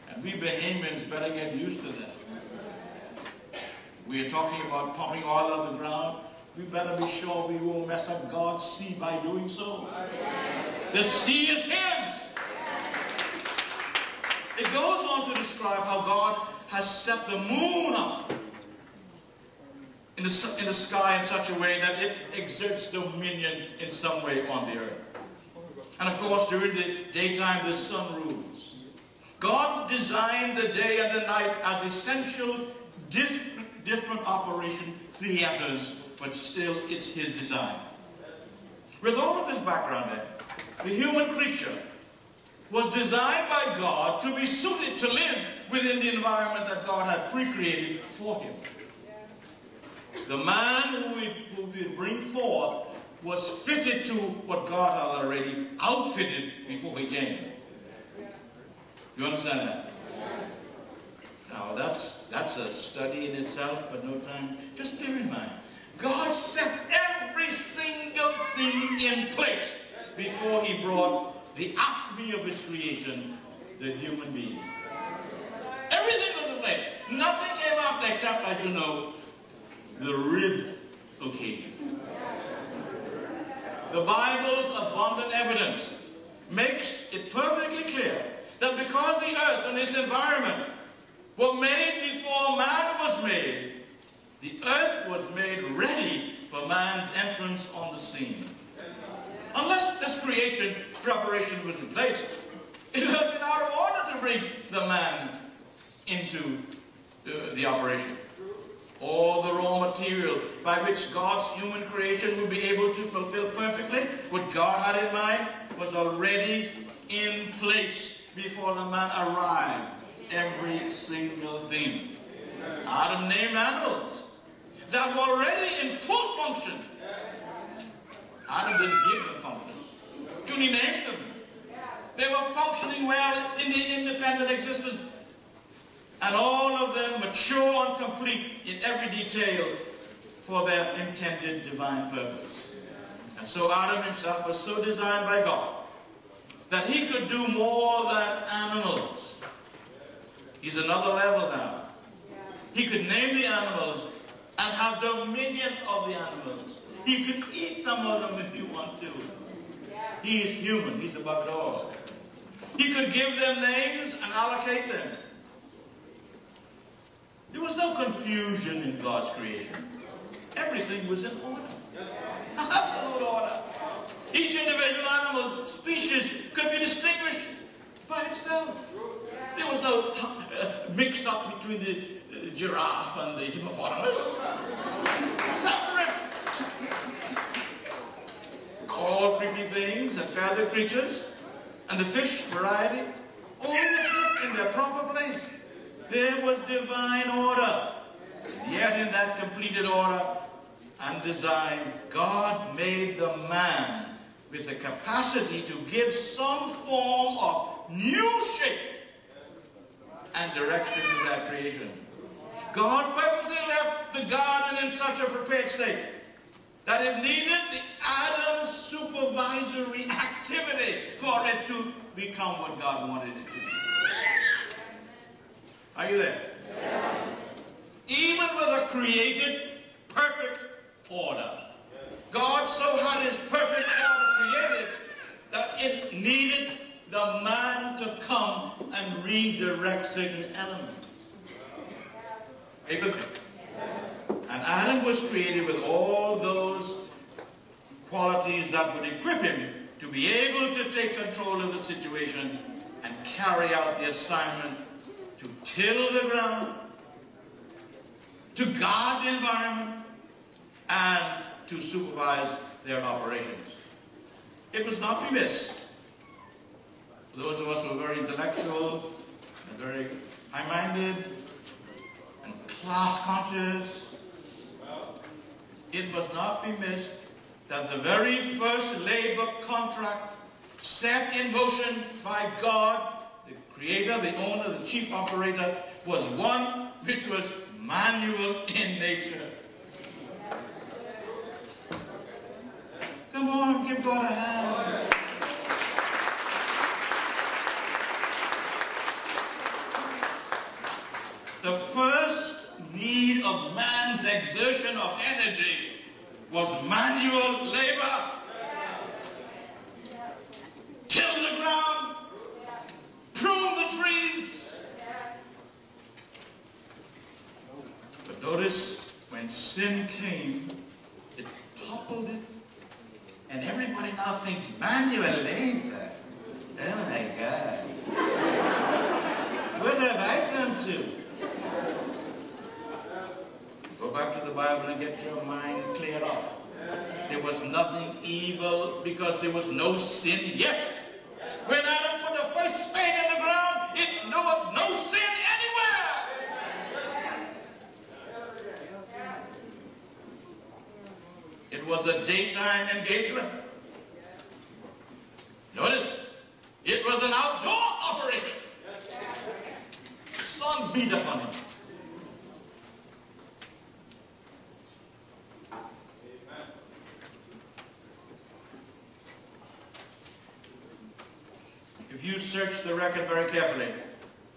And we Bahamians better get used to that. We are talking about pumping oil on the ground. We better be sure we won't mess up God's sea by doing so. The sea is his. It goes on to describe how God has set the moon up in the, in the sky in such a way that it exerts dominion in some way on the earth. And of course, during the daytime, the sun rules. God designed the day and the night as essential, different, different operation theaters, but still it's his design. With all of this background then, the human creature was designed by God to be suited to live within the environment that God had pre-created for him. The man who we, who we bring forth was fitted to what God had already outfitted before he came. You understand that? Now that's, that's a study in itself, but no time. Just bear in mind, God set every single thing in place before he brought the acme of his creation, the human being. Everything was in place. Nothing came after except, I do know, the rib occasion. The Bible's abundant evidence makes it perfectly clear that because the earth and its environment were made before man was made, the earth was made ready for man's entrance on the scene. Unless this creation preparation was in place, it would have been out of order to bring the man into uh, the operation all the raw material by which God's human creation would be able to fulfill perfectly what God had in mind was already in place before the man arrived. Every single thing. Adam named animals that were already in full function. Adam didn't give them function. You named them. They were functioning well in the independent existence and all of them mature and complete in every detail for their intended divine purpose. And so Adam himself was so designed by God that he could do more than animals. He's another level now. He could name the animals and have dominion of the animals. He could eat some of them if he wanted to. He is human. He's above it all. He could give them names and allocate them. There was no confusion in God's creation. Everything was in order. Absolute order. Each individual animal species could be distinguished by itself. There was no uh, mix up between the giraffe and the hippopotamus. Separate. All creepy things and feathered creatures and the fish variety all in their proper place. There was divine order. Yet in that completed order and design, God made the man with the capacity to give some form of new shape and direction to that creation. God purposely left the garden in such a prepared state that it needed the Adam's supervisory activity for it to become what God wanted it to be. Are you there? Even with a created perfect order. God so had his perfect order created that it needed the man to come and redirect certain elements. Amen. And Adam was created with all those qualities that would equip him to be able to take control of the situation and carry out the assignment to till the ground, to guard the environment, and to supervise their operations. It must not be missed. For those of us who are very intellectual and very high-minded and class-conscious, it must not be missed that the very first labor contract set in motion by God, creator, the owner, the chief operator, was one which was manual in nature. Come on, give God a hand. The first need of man's exertion of energy was manual labor. Till the ground, prune the trees. But notice when sin came, it toppled it. And everybody now thinks manual labor. Oh my God. What have I come to? Go back to the Bible and get your mind cleared up. There was nothing evil because there was no sin yet. When Adam put the first spade in the ground, it, there was no sin anywhere. It was a daytime engagement. Notice, it was an outdoor operation. The sun beat upon it. If you search the record very carefully,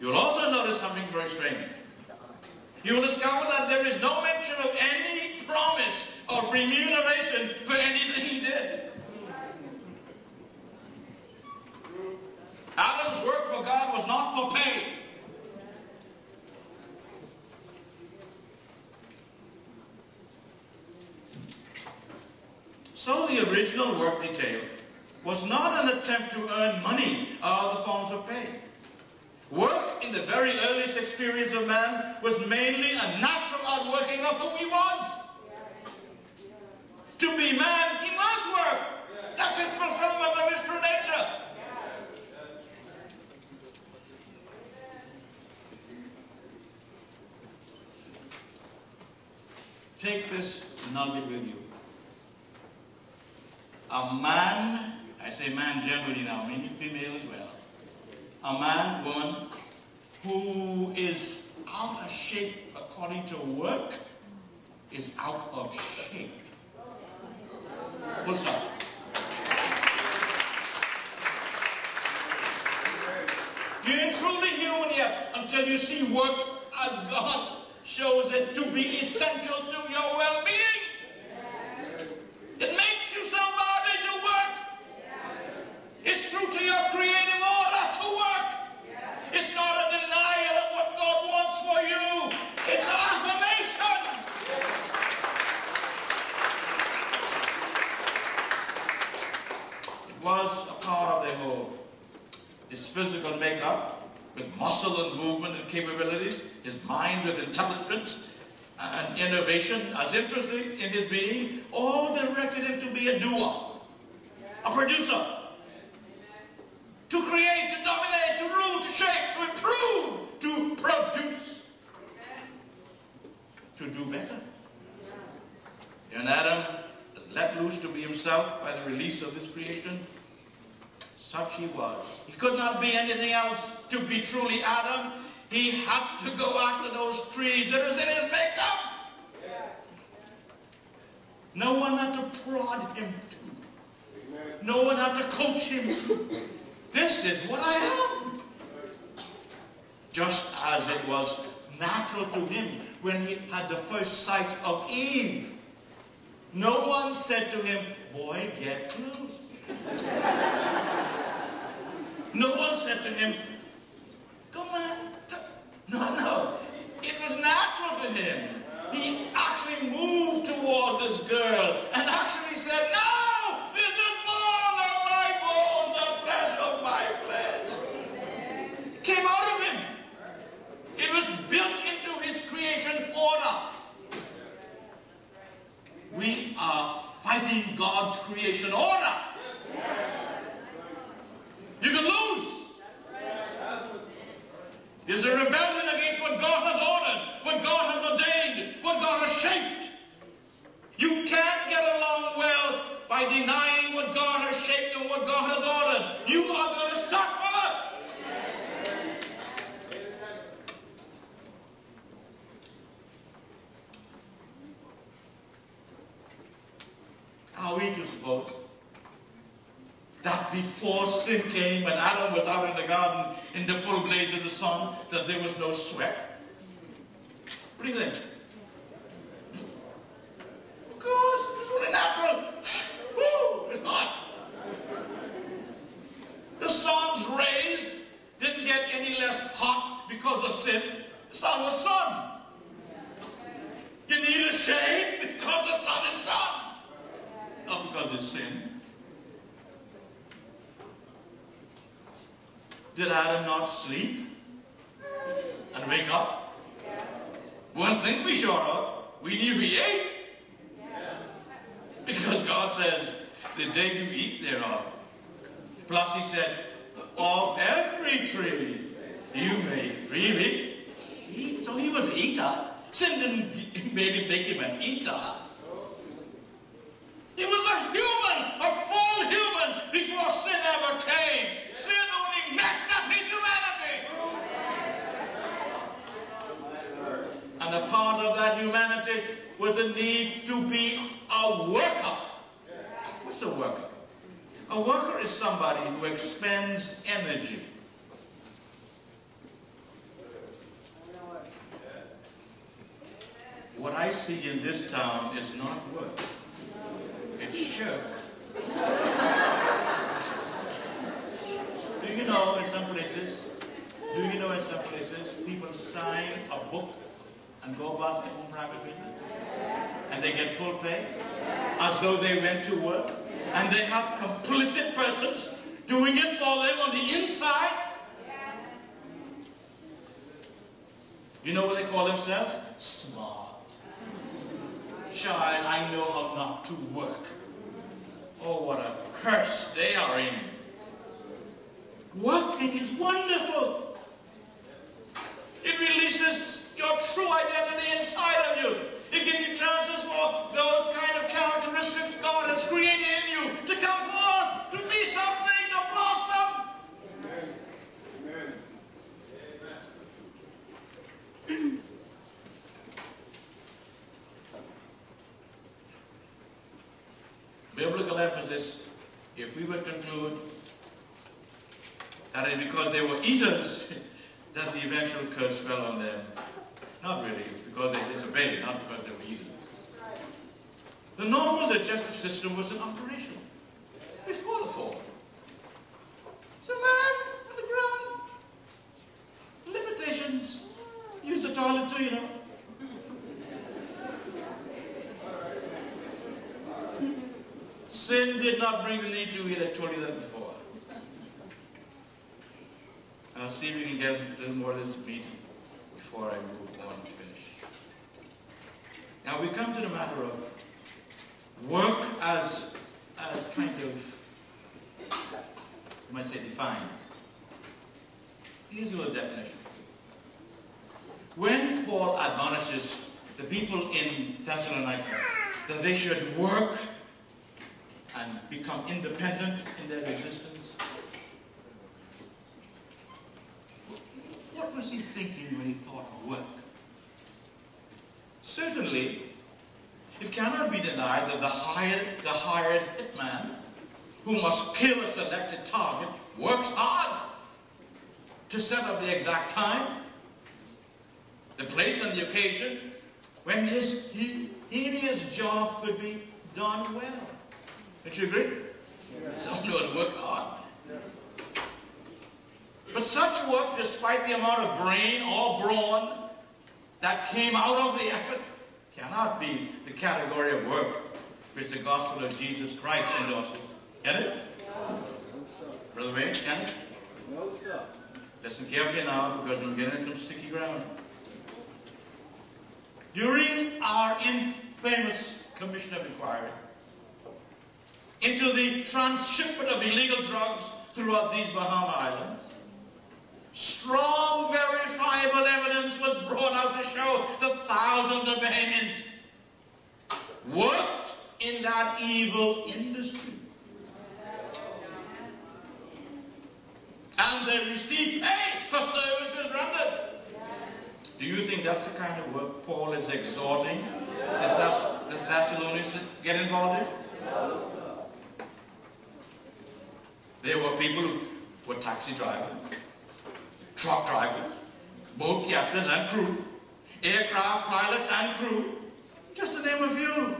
you'll also notice something very strange. You will discover that there is no mention of any promise or remuneration for anything he did. Adam's work for God was not for pay. So the original work detail was not an attempt to earn money or other forms of pain. Work in the very earliest experience of man was mainly a natural outworking of who he was. To be man, he must work. That's his fulfillment of his true nature. Take this nugget with you. A man, say man generally now, meaning female as well. A man, woman, who is out of shape according to work is out of shape. Full stop. You ain't truly human yet until you see work as God shows it to be essential to your well-being. It makes you somebody to work. It's true to your creative order to work. It's not a denial of what God wants for you. It's affirmation. It was a part of their whole. His physical makeup with muscle and movement and capabilities, his mind with intelligence and innovation as interesting in his being, all directed him to be a doer, a producer, to create, to dominate, to rule, to shape, to improve, to produce, to do better. And Adam is let loose to be himself by the release of his creation. Such he was. He could not be anything else to be truly Adam. He had to go after those trees. Was in his makeup. No one had to prod him to. No one had to coach him to. This is what I am. just as it was natural to him when he had the first sight of Eve. No one said to him, boy, get close. No one said to him, come on. No, no. It was natural to him. He actually moved toward this girl and actually said, no, this is bone of my bones and flesh of my flesh. Came out of him. It was built into his creation order. We are fighting God's creation order. You can lose. There's a rebellion against what God has ordered, what God has ordained, what God has shaped. You can't get along well by denying what God has shaped and what God has ordered. You are going to suffer. Are we to suppose that before sin came and Adam was out in the garden in the full blaze of the sun, that there was no sweat? What do you think? Hmm? Of course, it's only natural. Woo, it's hot. The sun's rays didn't get any less hot because of sin. The sun was sun. You need a shade because the sun is sun. Not because it's sin. Did Adam not sleep and wake up? One thing we sure of, we knew he ate. Because God says, the day you eat thereof. Plus he said, of every tree you may freely eat. So he was an eater. Sin didn't maybe make him an eater. He was a human, a full human before sin ever came. Sin only messed up his humanity. And a part of that humanity was the need to be a worker. What's a worker? A worker is somebody who expends energy. What I see in this town is not work. It's shirk. Do you know in some places, do you know in some places, people sign a book and go about their own private business? And they get full pay? As though they went to work? And they have complicit persons doing it for them on the inside? You know what they call themselves? Smart. Child, I know how not to work. Oh, what a curse they are in. Working is wonderful. It releases your true identity inside of you. It gives you chances for those kind of characteristics God has created in you to come forth, to be something, to blossom. Amen. Amen. Biblical emphasis, if we would conclude that because they were eaters that the eventual curse fell on them. Not really, it's because they disobeyed, not because they were eaters. The normal digestive system was in operation before the fall. It's a man on the ground. Limitations. Use the toilet too, you know. Sin did not bring the need to eat. I told you that before. I'll see if we can get a little more of this meeting before I move on and finish. Now we come to the matter of work as, as kind of, you might say defined. Here's little definition. When Paul admonishes the people in Thessalonica that they should work and become independent in their existence, what was he thinking when he thought of work? Certainly, it cannot be denied that the hired, the hired hitman who must kill a selected target works hard. to set up the exact time, the place and the occasion when his heinous job could be done well. Don't you agree? Someone would work hard. But such work, despite the amount of brain or brawn that came out of the effort, cannot be the category of work which the gospel of Jesus Christ endorses. Can it? No. Brother Wayne, can it? No, sir. Listen carefully now because I'm getting some sticky ground. During our infamous commission of inquiry into the transshipment of illegal drugs throughout these Bahama Islands, strong verifiable evidence was brought out to show the thousands of Bahamians worked in that evil industry. And they received pay for services rendered. Do you think that's the kind of work Paul is exhorting the Thessalonians to get involved in? There were people who were taxi drivers, truck drivers, boat captains and crew, aircraft pilots and crew, just to name a few.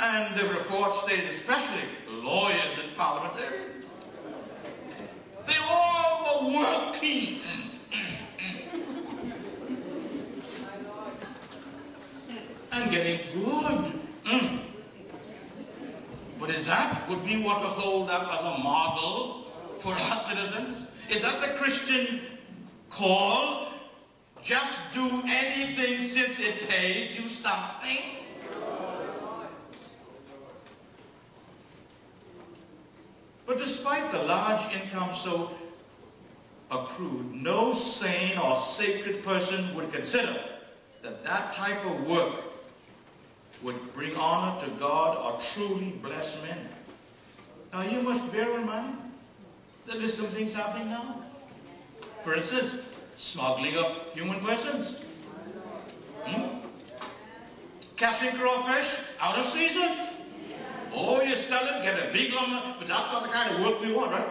And the report stated especially lawyers and parliamentarians. They all were working. and getting good. But is that what we want to hold up as a model for our citizens? Is that the Christian call? Just do anything since it pays you something? But despite the large income so accrued, no sane or sacred person would consider that that type of work would bring honor to God or truly bless men. Now you must bear in mind that there's some things happening now. For instance, smuggling of human persons. Hmm? Catching crawfish out of season. Oh, you sell it, get a big lumber, but that's not the kind of work we want, right?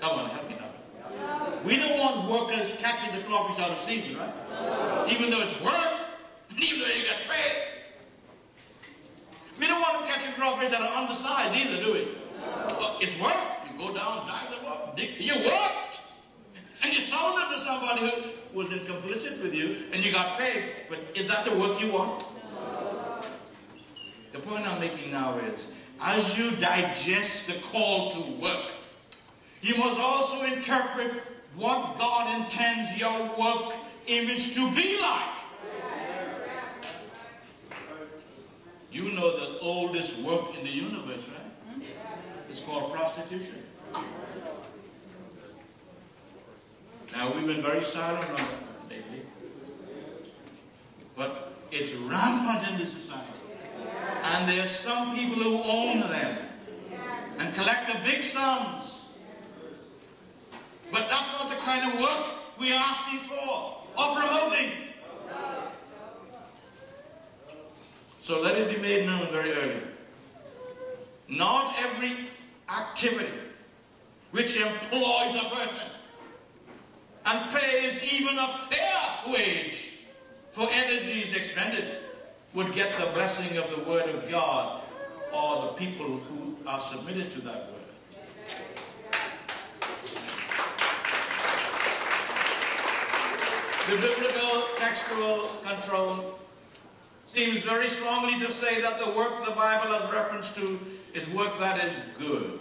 Come on, help me now. We don't want workers catching the crawfish out of season, right? Even though it's work, even though you get paid. We don't want them catching crawfish that are undersized either, do we? It's work. You go down, dive them up, dig. You worked. And you sold them to somebody who was complicit with you, and you got paid. But is that the work you want? The point I'm making now is, as you digest the call to work, you must also interpret what God intends your work image to be like. You know the oldest work in the universe, right? It's called prostitution. Now, we've been very silent on it lately. But it's rampant in the society. And there's some people who own them and collect the big sums. But that's not the kind of work we're asking for or promoting. So let it be made known very early. Not every activity which employs a person and pays even a fair wage for energies expended would get the blessing of the Word of God or the people who are submitted to that Word. The biblical textual control seems very strongly to say that the work the Bible has reference to is work that is good.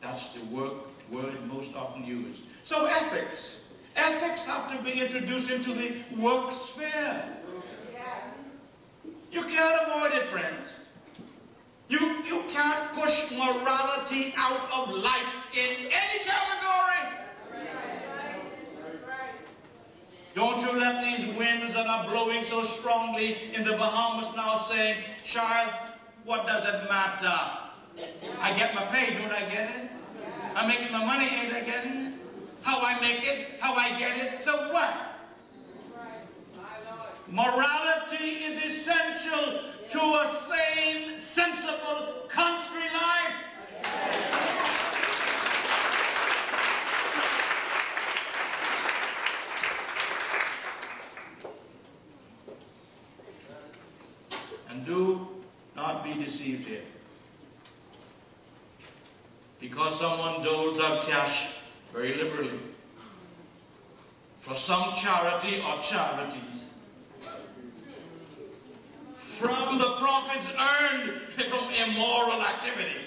That's the work, word most often used. So ethics Ethics have to be introduced into the work sphere. You can't avoid it, friends. You, you can't push morality out of life in any category. Don't you let these winds that are blowing so strongly in the Bahamas now say, child, what does it matter? I get my pay, don't I get it? I'm making my money and I it? How I make it, how I get it, so what? Morality is essential to a sane, sensible country life. And do not be deceived here because someone doles out cash very liberally for some charity or charities from the profits earned from immoral activity.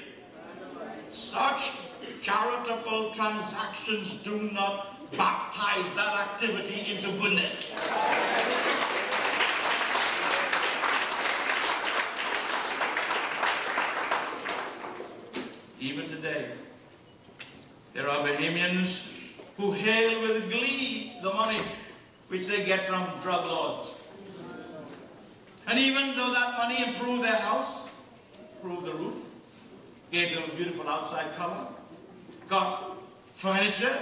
Such charitable transactions do not baptize that activity into goodness. Even today, there are Bahamians who hail with glee the money which they get from drug lords. And even though that money improved their house, improved the roof, gave them a beautiful outside color, got furniture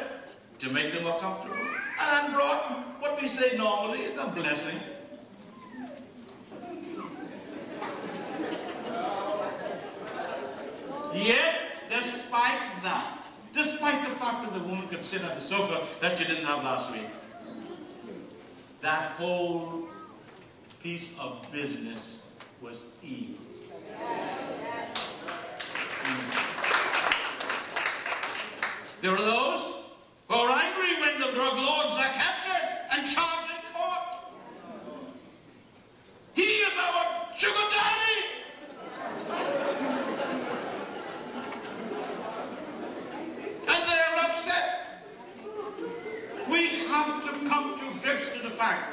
to make them more comfortable, and brought what we say normally is a blessing. Yet, despite that, despite the fact that the woman could sit on the sofa that she didn't have last week, that whole piece of business was evil. There are those who are angry when the drug lords are captured and charged in court. He is our sugar daddy. And they're upset. We have to come to grips to the fact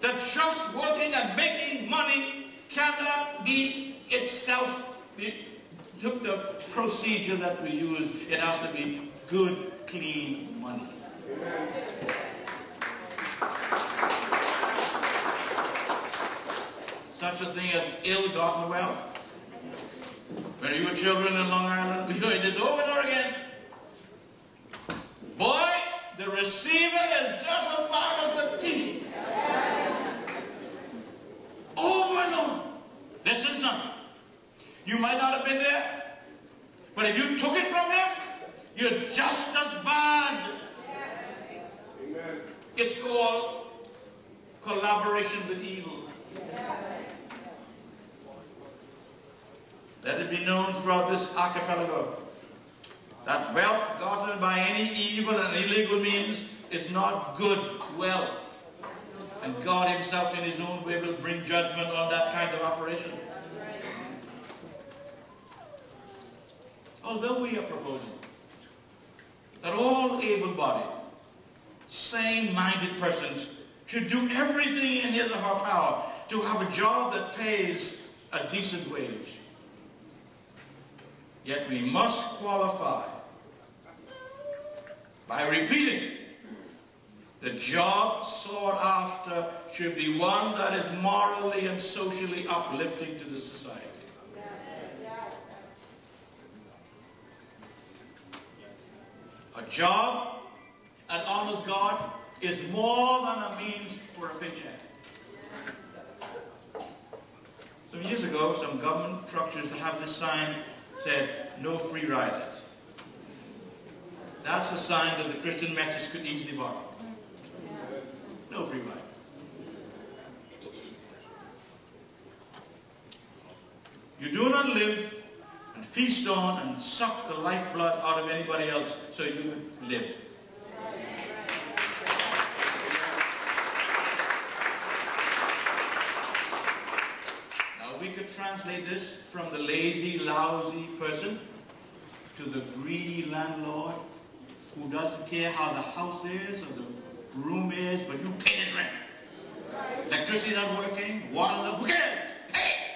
that just working and making money cannot be itself the, the procedure that we use. It has to be good, clean money. Such a thing as ill-gotten wealth. When you were children in Long Island, we heard this over and over again. Boy, the receiver is just as bad as the thief. Over and over. Listen, son. You might not have been there, but if you took it from him, you're just as bad. Amen. It's called collaboration with evil. Let it be known throughout this archipelago that wealth gotten by any evil and illegal means is not good wealth. And God himself in his own way will bring judgment on that kind of operation. Although we are proposing that all able-bodied, sane-minded persons should do everything in his or her power to have a job that pays a decent wage. Yet we must qualify by repeating the job sought after should be one that is morally and socially uplifting to the society. A job that honors God is more than a means for a paycheck. Some years ago, some government structures to have this sign said, no free riders. That's a sign that the Christian message could easily borrow. No free riders. You do not live feast on and suck the lifeblood out of anybody else so you could live. Now we could translate this from the lazy, lousy person to the greedy landlord who doesn't care how the house is or the room is, but you pay his rent. Electricity not working, water not, who cares? Pay!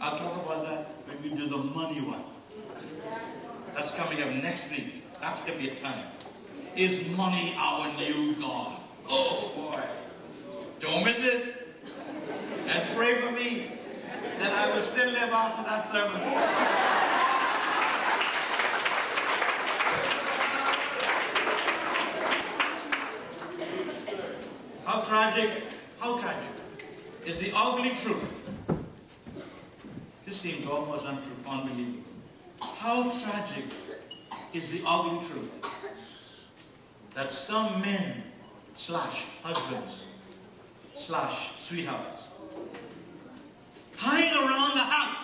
I'll talk about that when we do the money one. That's coming up next week. That's going to be a time. Is money our new God? Oh boy. Don't miss it. And pray for me that I will still live after that sermon. How tragic, how tragic is the ugly truth. This seems almost unbelievable. How tragic is the ugly truth that some men slash husbands slash sweethearts hang around the house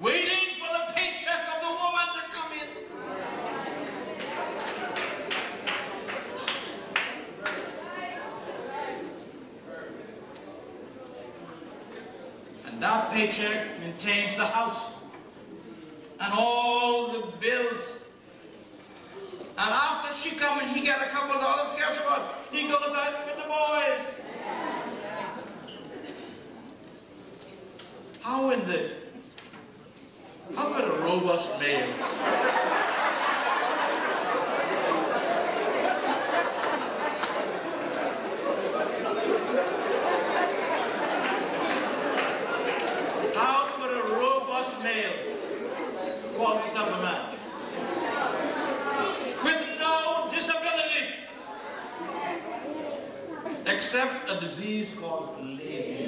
waiting That paycheck maintains the house and all the bills. And after she come and he get a couple dollars, guess what? He goes out with the boys. How in the, how could a robust male How could a robust male call himself a man? With no disability. Except a disease called laziness.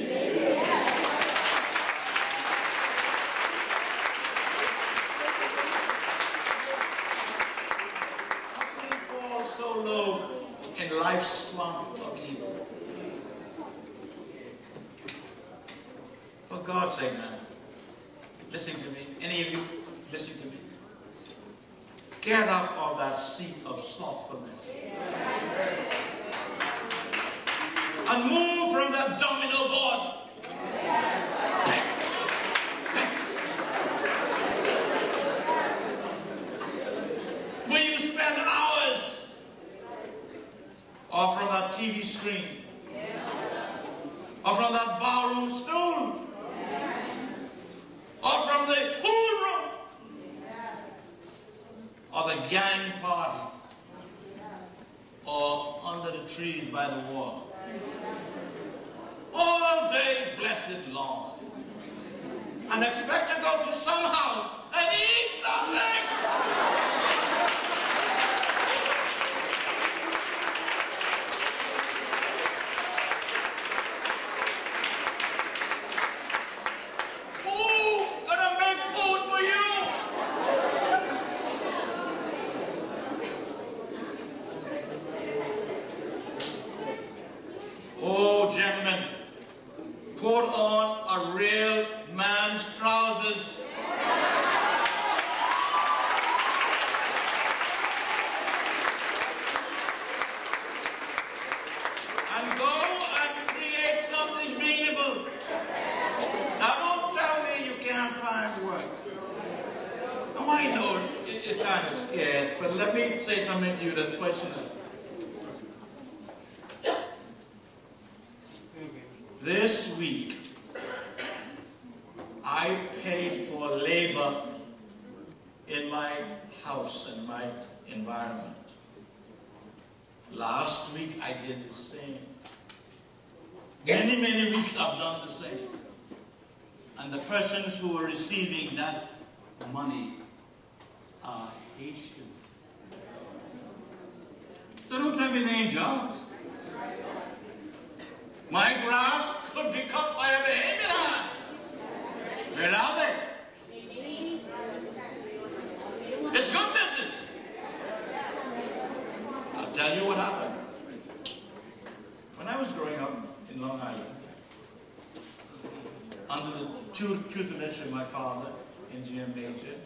Under the tutelage of my father, engineer major,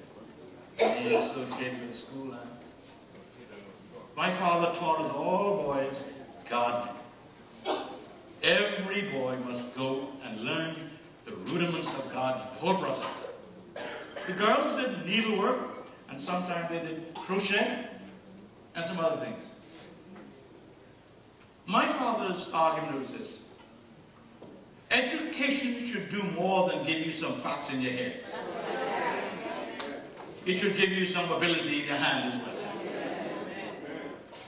and associated with the school land, my father taught us all boys gardening. Every boy must go and learn the rudiments of gardening, the whole process. The girls did needlework, and sometimes they did crochet, and some other things. My father's argument was this. Education should do more than give you some facts in your head. It should give you some ability in your hand as well.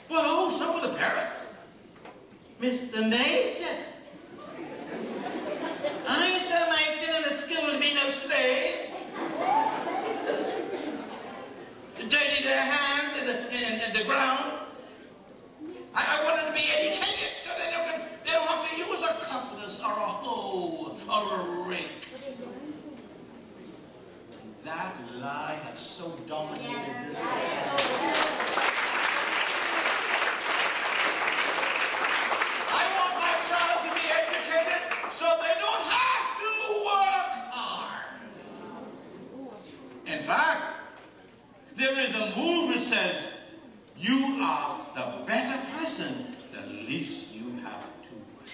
Well, oh, some of the parents. Mr. Major. I used to imagine in the school to be no slave. Dirty their hands in the, in the ground. I, I wanted to be educated a cutlass or a hoe or a rake. That lie has so dominated this world. I want my child to be educated so they don't have to work hard. In fact, there is a move that says you are the better person the least you have to work.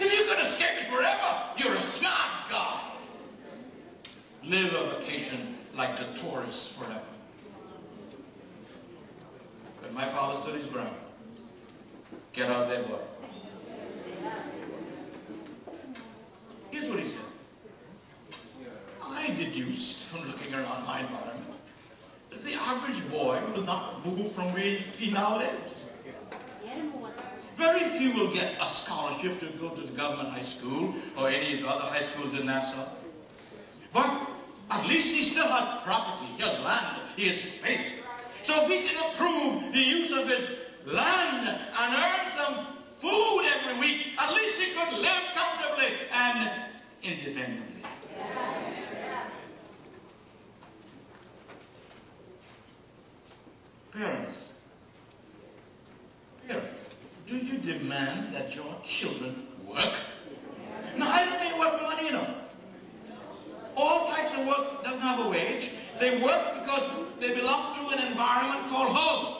If you could escape it forever, you're a smart guy. live a vacation like the tourists forever. But my father stood his ground. Get out of there, boy. Here's what he said. I deduced from looking around my environment that the average boy will not move from where he now lives. Very few will get a scholarship to go to the government high school or any of the other high schools in Nassau. But at least he still has property, he has land, he has space. So if he can approve the use of his land and earn some food every week, at least he could live comfortably and independently. Parents, parents, do you demand that your children work? Now, I don't mean work for money, you know. All types of work doesn't have a wage. They work because they belong to an environment called home.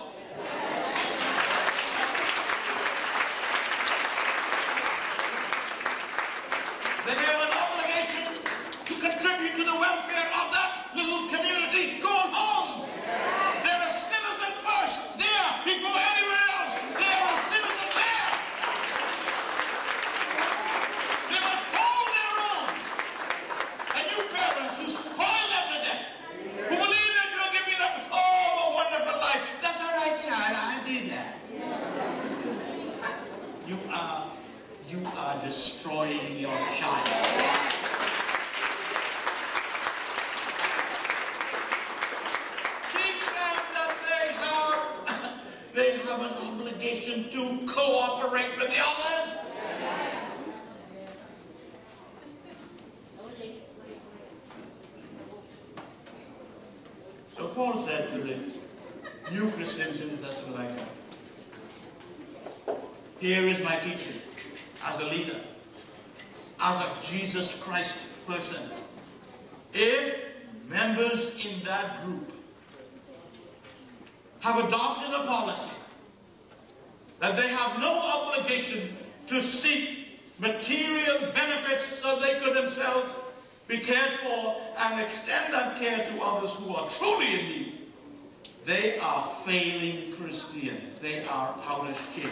They have an obligation to contribute to the welfare of that little community called home. They're a citizen first, there, before anywhere else. They're a citizen there. They must hold their own. And you parents who spoil them to death, who believe that you'll give me the, oh, a wonderful life. That's all right, child, I did that. You are, you are destroying your child. Teach them that they have, they have an obligation to cooperate with the others. So Paul said to the new Christians in Thessalonica, here is my teaching as a leader, as a Jesus Christ person. If members in that group have adopted a policy that they have no obligation to seek material benefits so they could themselves be cared for and extend that care to others who are truly in need. They are failing Christians. They are out of shape.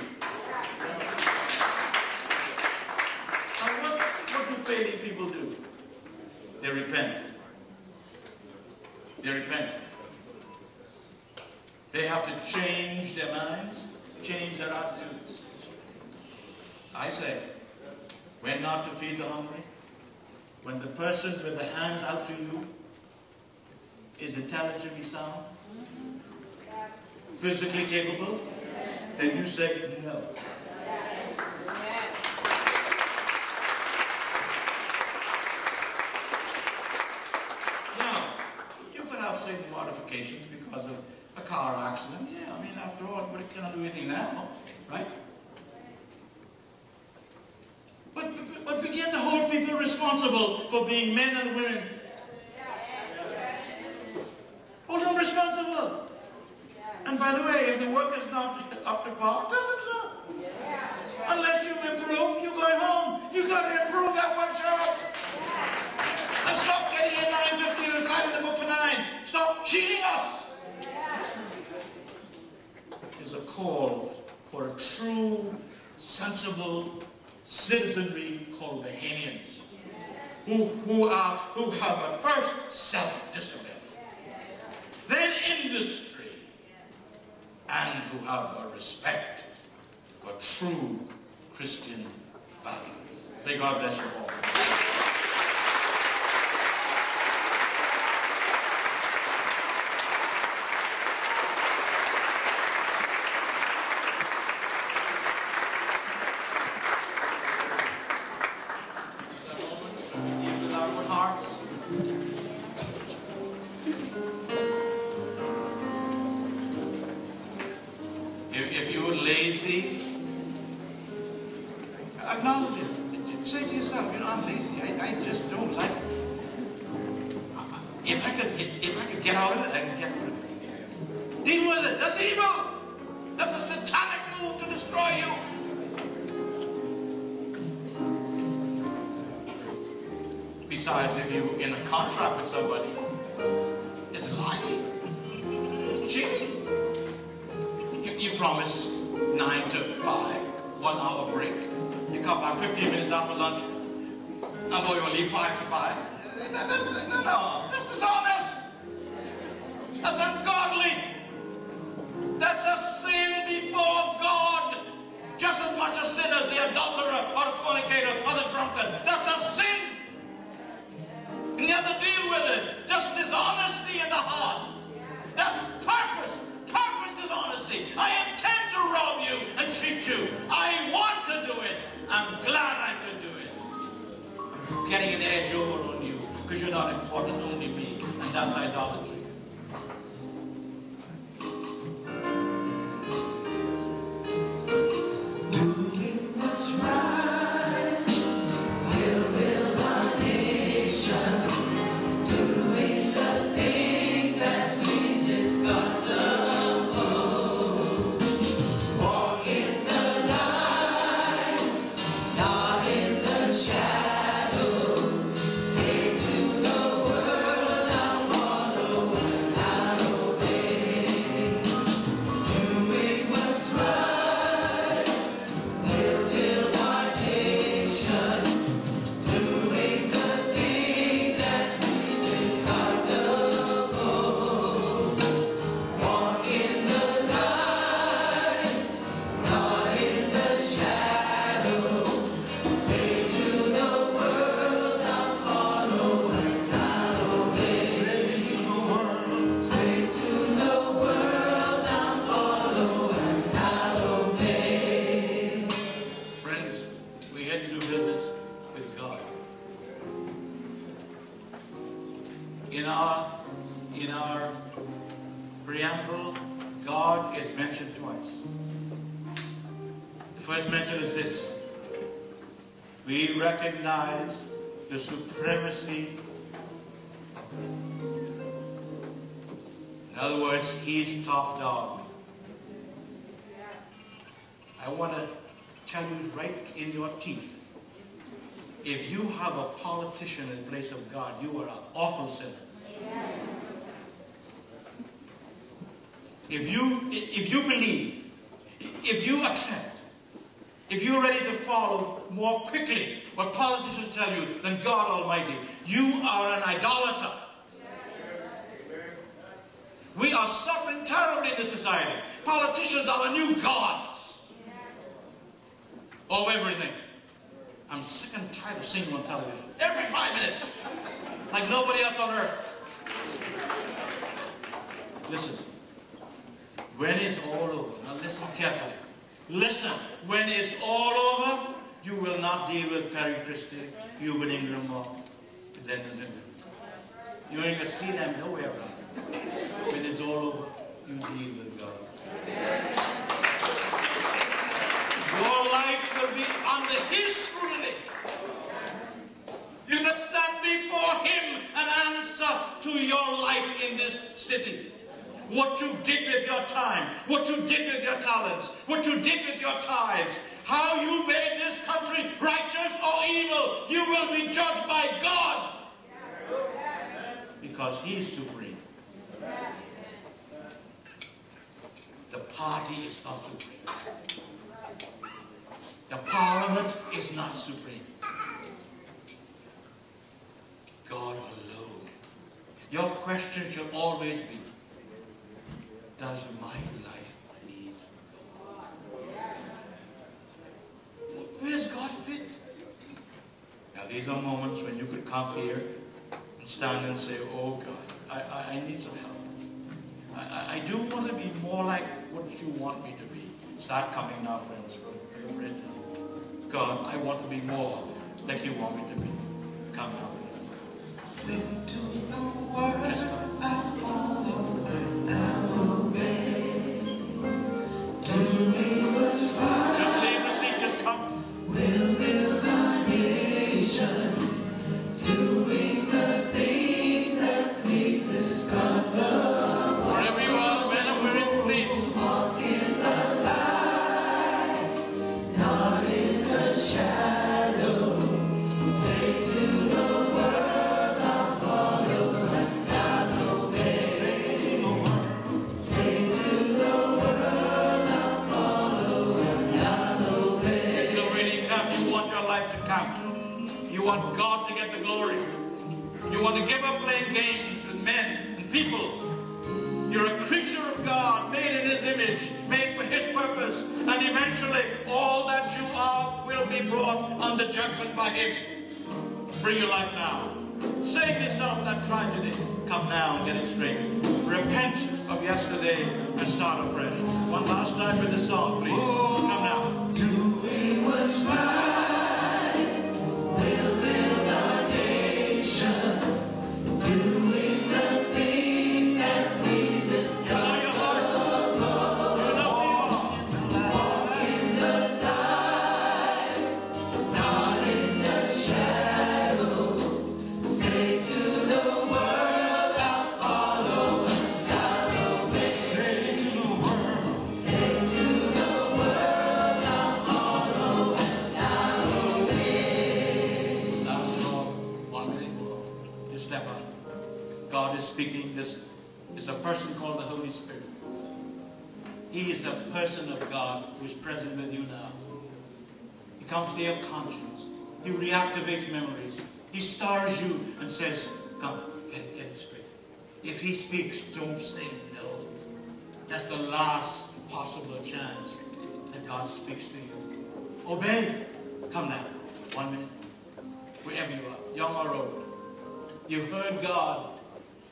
And what, failing people do? They repent. They repent. They have to change their minds, change their attitudes. I say, when not to feed the hungry, when the person with the hands out to you is intelligently sound, physically capable, then you say no. Now, you could have certain modifications because of a car accident. Yeah, I mean, after all, but it cannot do anything now, right? But, but begin to hold people responsible for being men and women. Hold them responsible. And by the way, if the work is not up to par, tell them so. Unless you've improved, you're going home. You got to improve that one job. And stop getting in 9.15 and signing the book for 9. Stop cheating us. It's a call for a true, sensible citizenry called Bahamians, who, who, are, who have at first self-discipline, then industry, and who have a respect for true Christian values. May God bless you all. If you, believe, if you accept, if you're ready to follow more quickly what politicians tell you than God Almighty, you are an idolater. We are suffering terribly in this society. Politicians are the new gods of everything. I'm sick and tired of seeing them on television. Every five minutes. Like nobody else on earth. Listen. When it's all over, now listen carefully. Listen. When it's all over, you will not deal with Perry Christie, Ewan Ingraham, or Ingraham. You ain't to see them nowhere around. When it's all over, you deal with God. Your life will be under his scrutiny. You must stand before him and answer to your life in this city. What you did with your time, what you did with your talents, what you did with your tithes, how you made this country righteous or evil, you will be judged by God. Because he is supreme. The party is not supreme. The parliament is not supreme. God alone. Your question should always be, does my life please God? Where does God fit? Now these are moments when you could come here and stand and say, oh God, I, I, I need some help. I, I, do want to be more like what you want me to be. Start coming now, friends, your prayer time. God, I want to be more like you want me to be. Come now. Sing to the word, I'll follow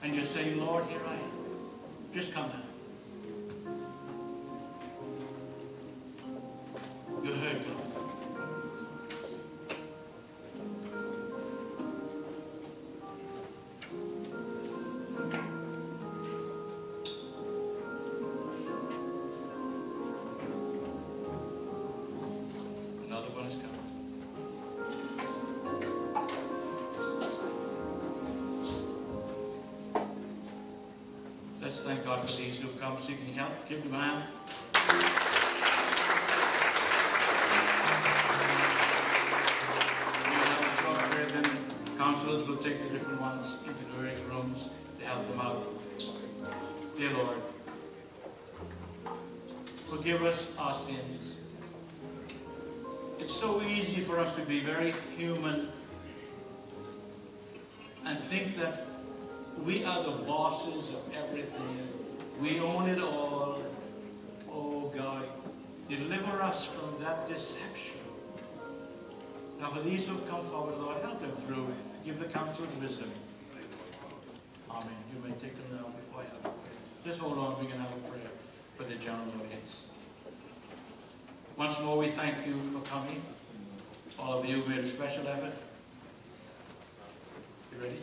and you're saying, Lord, here I am. Just come now. You heard God. For these who have come forward, Lord, help them through. Give the counsel wisdom. Amen. You may take them now before I. Just hold on, we can have a prayer for the general audience. Once more, we thank you for coming. All of you made a special effort. You ready?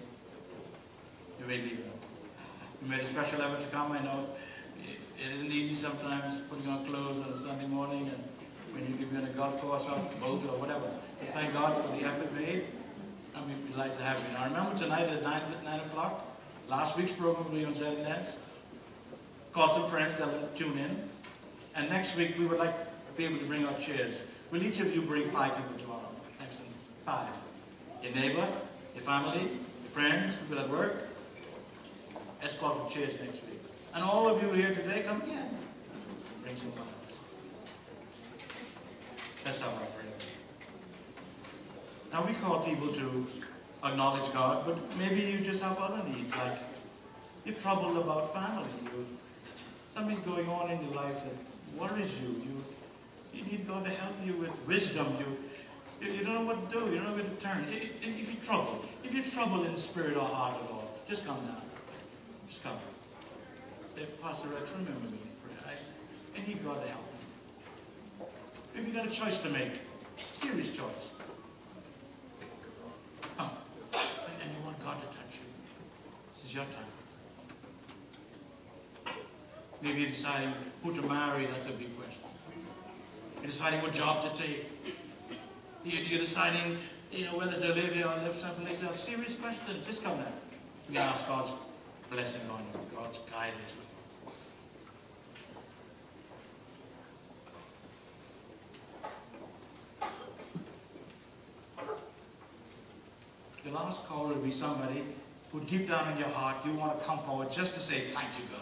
You may leave. You made a special effort to come. I know it, it isn't easy sometimes putting on clothes on a Sunday morning and when you give me a golf course or boat or whatever. But thank God for the effort made. And we'd like to have you. Now remember tonight at 9, 9 o'clock, last week's program will be on Saturday nights. Call some friends, tell them to tune in. And next week we would like to be able to bring our chairs. Will each of you bring five people tomorrow? Excellent. Five. Your neighbor, your family, your friends, people at work. Call for chairs next week. And all of you here today, come again. Bring some flowers. That's how I pray. Now we call people to acknowledge God, but maybe you just have other needs, like you're troubled about family. You, something's going on in your life that worries you. You, you need God to help you with wisdom. You, you, you don't know what to do. You don't know where to turn. If, if, you're troubled, if you're troubled in spirit or heart at all, just come now. Just come. Pastor Rex, remember me prayer. I, I need God to help. If you got a choice to make, serious choice. Oh, and, and you want God to touch you. This is your time. Maybe you're deciding who to marry, that's a big question. You're deciding what job to take. You're, deciding, you know, whether to live here or live someplace else. Serious questions. Just come now. We ask God's blessing on you, God's guidance with you. Your last call will be somebody who deep down in your heart you want to come forward just to say thank you, God.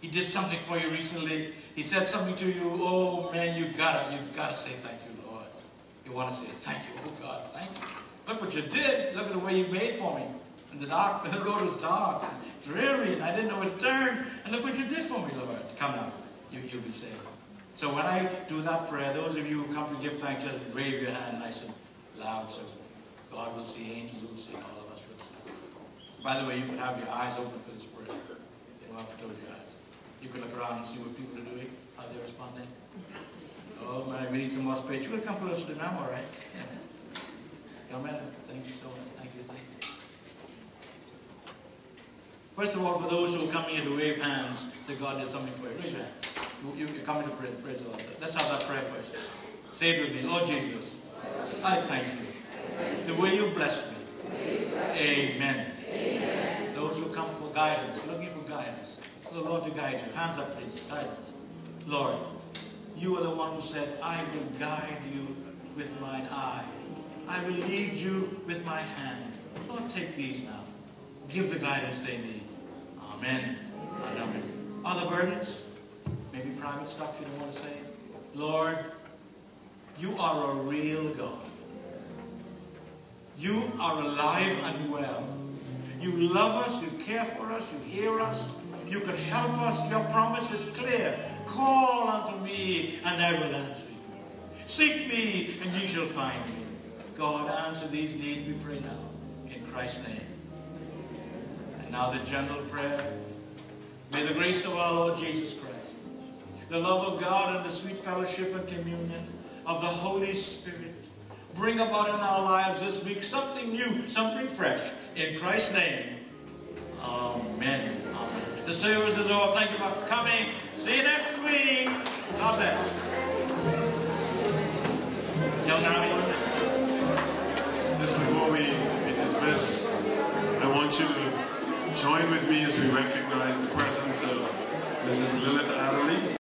He did something for you recently. He said something to you. Oh man, you gotta, you gotta say thank you, Lord. You want to say thank you, oh God, thank you. Look what you did. Look at the way you made for me. And the dark, the road was dark, and dreary, and I didn't know where to turn. And look what you did for me, Lord. Come now. You, you'll be saved. So when I do that prayer, those of you who come to give thanks, just wave your hand nice and loud so God will see, angels will see, all of us will see. By the way, you can have your eyes open for this prayer. You don't have to close your eyes. You can look around and see what people are doing, how they're responding. Oh, man, we need some more space. You can come closer to them, all right? Young man, thank you so much. Thank you, thank you. First of all, for those who coming here to wave hands, say God did something for you. Raise your hand. You, you, you're coming to pray, praise the Lord. Let's have that prayer first. Say it with me. Lord Jesus, I thank you. The way you blessed me. Amen. Those who come for guidance, looking for guidance. for The Lord to guide you. Hands up, please. Guidance. Lord, you are the one who said, I will guide you with mine eye. I will lead you with my hand. Lord, take these now. Give the guidance they need. Amen. Amen. Other burdens? Maybe private stuff you don't want to say? Lord, you are a real God. You are alive and well. You love us, you care for us, you hear us, you can help us. Your promise is clear. Call unto me and I will answer you. Seek me and ye shall find me. God, answer these needs, we pray now. In Christ's name. And now the general prayer. May the grace of our Lord Jesus Christ, the love of God and the sweet fellowship and communion of the Holy Spirit bring about in our lives this week something new, something fresh. In Christ's name, Amen. Amen. The service is over. Thank you for coming. See you next week. God bless. Just before we, we dismiss, I want you to join with me as we recognize the presence of Mrs. Lilith Adderley.